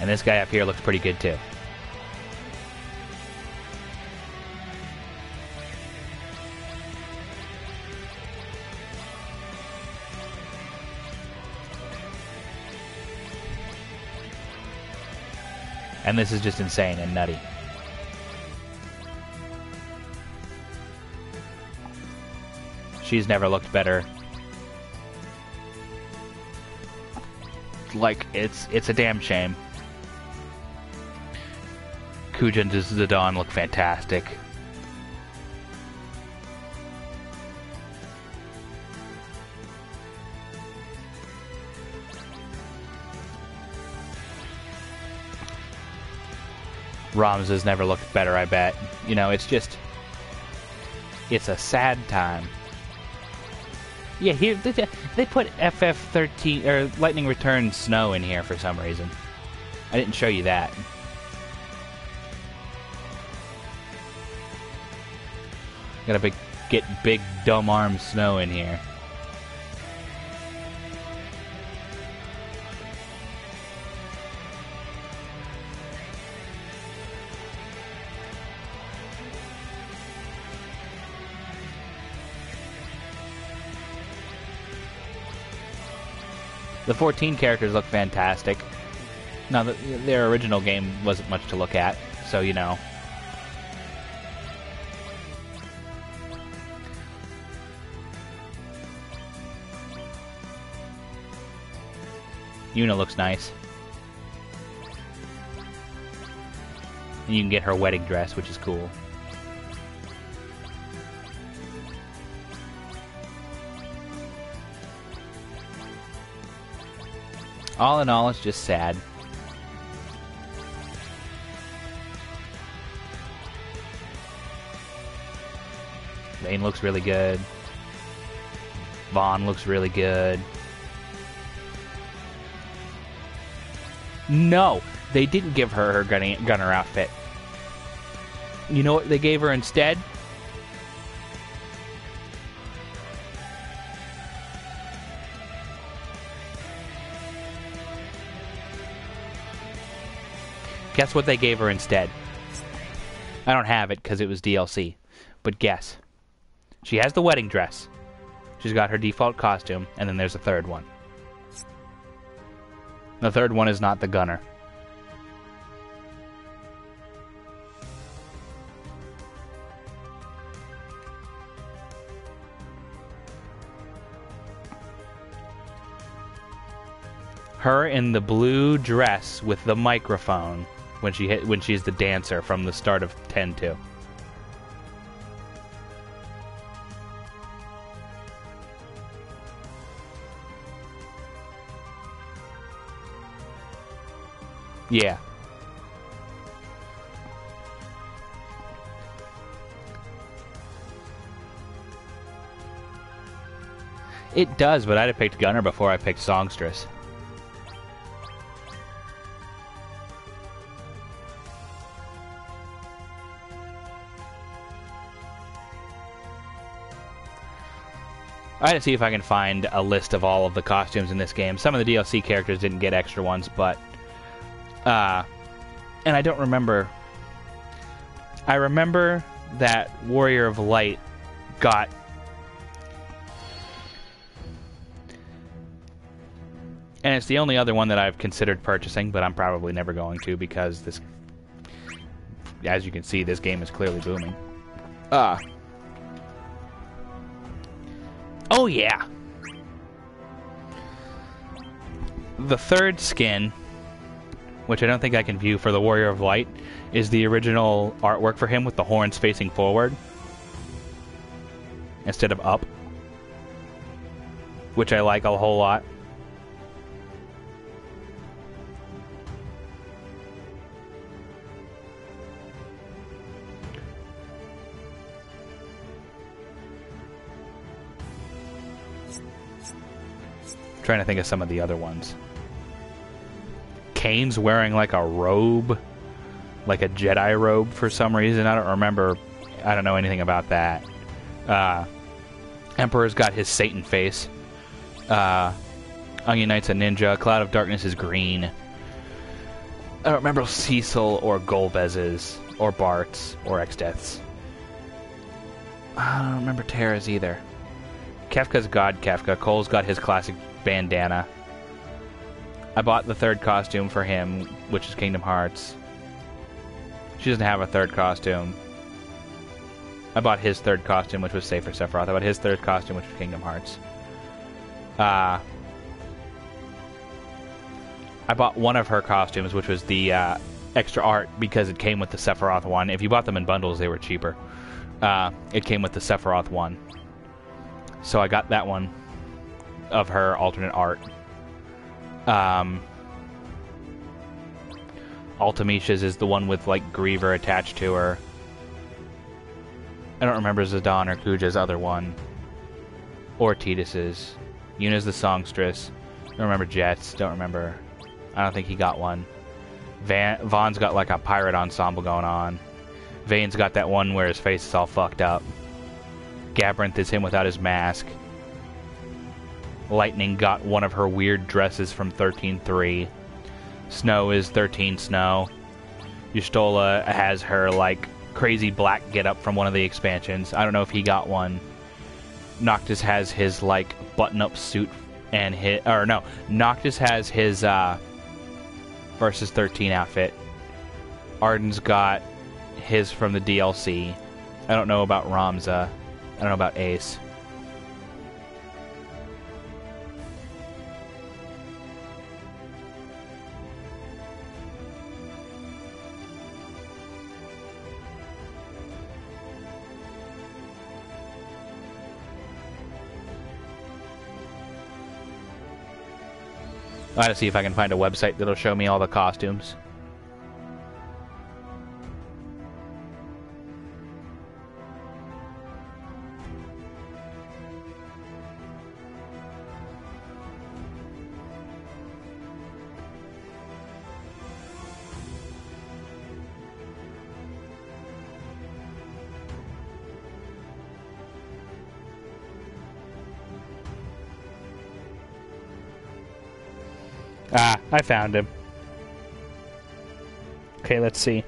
And this guy up here looks pretty good too. And this is just insane and nutty. She's never looked better. Like it's it's a damn shame. Kuja and Zidane look fantastic. Rams has never looked better, I bet. You know, it's just. It's a sad time. Yeah, here they, they put FF13 or Lightning Return Snow in here for some reason. I didn't show you that. Got a big get big dumb arm Snow in here. The 14 characters look fantastic. Now, the, their original game wasn't much to look at, so you know. Yuna looks nice. And you can get her wedding dress, which is cool. All in all, it's just sad. Vayne looks really good. Vaan looks really good. No, they didn't give her her gunner outfit. You know what they gave her instead? Guess what they gave her instead? I don't have it because it was DLC. But guess. She has the wedding dress. She's got her default costume, and then there's a third one. The third one is not the gunner. Her in the blue dress with the microphone when she hit, when she's the dancer from the start of 10 2. Yeah. It does, but I'd have picked Gunner before I picked Songstress. I had to see if I can find a list of all of the costumes in this game. Some of the DLC characters didn't get extra ones, but uh, and I don't remember. I remember that Warrior of Light got and it's the only other one that I've considered purchasing, but I'm probably never going to because this, as you can see, this game is clearly booming. Ah. Uh, oh yeah. The third skin which I don't think I can view for the Warrior of Light, is the original artwork for him with the horns facing forward instead of up, which I like a whole lot. trying to think of some of the other ones. Kain's wearing like a robe, like a Jedi robe for some reason. I don't remember. I don't know anything about that. Uh, Emperor's got his Satan face. Uh, Onion Knight's a ninja. Cloud of Darkness is green. I don't remember Cecil or Golbez's or Bartz's or Exdeath's. I don't remember Terra's either. Kefka's God Kefka. Locke's got his classic bandana. I bought the third costume for him, which is Kingdom Hearts. She doesn't have a third costume. I bought his third costume, which was Safer Sephiroth. I bought his third costume, which was Kingdom Hearts. Uh, I bought one of her costumes, which was the uh, extra art, because it came with the Sephiroth one. If you bought them in bundles, they were cheaper. Uh, it came with the Sephiroth one. So I got that one of her alternate art. Um, Ultimecia's is the one with like Griever attached to her. I don't remember Zidane or Kuja's other one. Or Tidus's. Yuna's the songstress. Don't remember Jecht's. Don't remember. I don't think he got one. Vaan Vaan's got like a pirate ensemble going on. Vayne's got that one where his face is all fucked up. Gabranth is him without his mask. Lightning got one of her weird dresses from 13.3. Snow is 13 Snow. Y'shtola has her, like, crazy black getup from one of the expansions. I don't know if he got one. Noctis has his, like, button-up suit and his... Or, no. Noctis has his, uh... Versus 13 outfit. Ardyn's got his from the DLC. I don't know about Ramza. I don't know about Ace. I gotta see if I can find a website that'll show me all the costumes. Ah, I found him. Okay, let's see.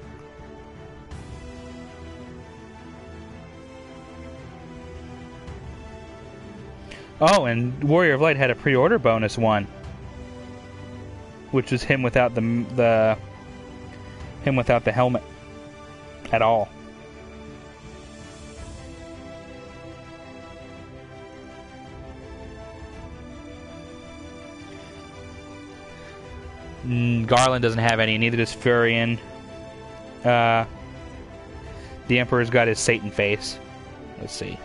Oh, and Warrior of Light had a pre-order bonus one, which was him without the the him without the helmet at all. Garland doesn't have any, neither does Firion. Uh, the Emperor's got his Satan face. Let's see.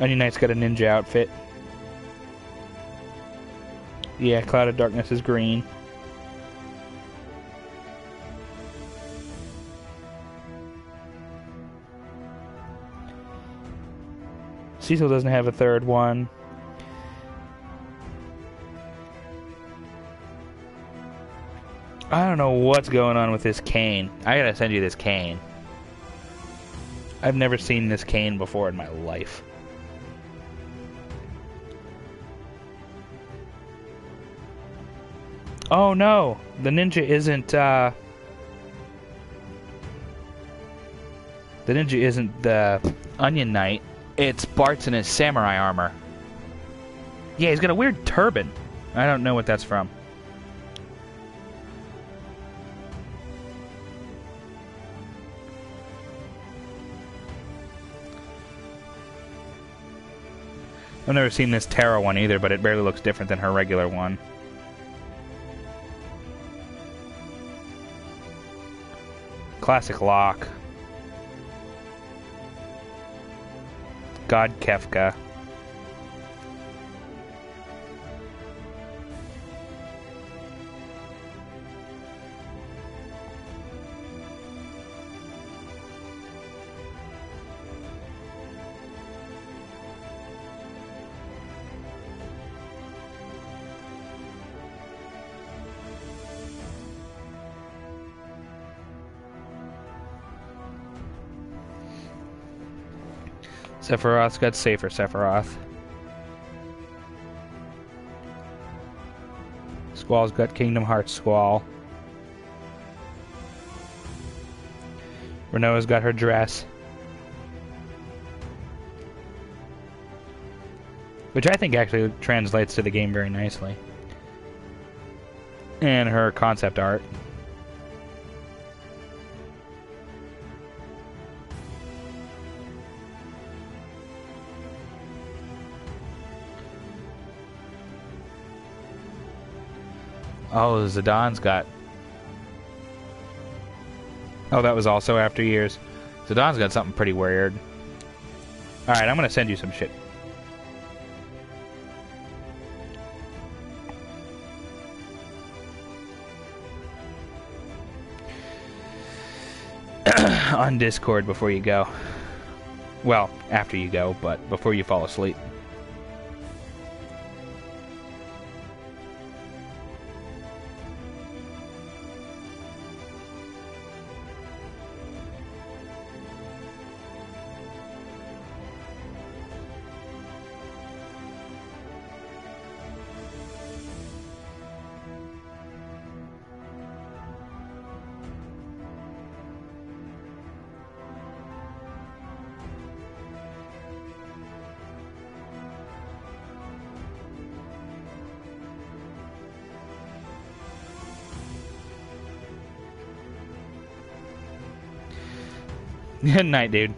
Onion Knight's got a ninja outfit. Yeah, Cloud of Darkness is green. Cecil doesn't have a third one. I don't know what's going on with this Kain. I gotta send you this Kain. I've never seen this Kain before in my life. Oh no, the ninja isn't, uh... The ninja isn't the Onion Knight. It's Bartz in his samurai armor. Yeah, he's got a weird turban. I don't know what that's from. I've never seen this Terra one either, but it barely looks different than her regular one. Classic Locke. God Kefka. Sephiroth's got safer Sephiroth. Squall's got Kingdom Hearts Squall. Rinoa's got her dress. Which I think actually translates to the game very nicely. And her concept art. Oh, Zidane has got. Oh, that was also after years. Zidane's got something pretty weird. Alright, I'm gonna send you some shit. On Discord before you go. Well, after you go, but before you fall asleep. Good night, dude.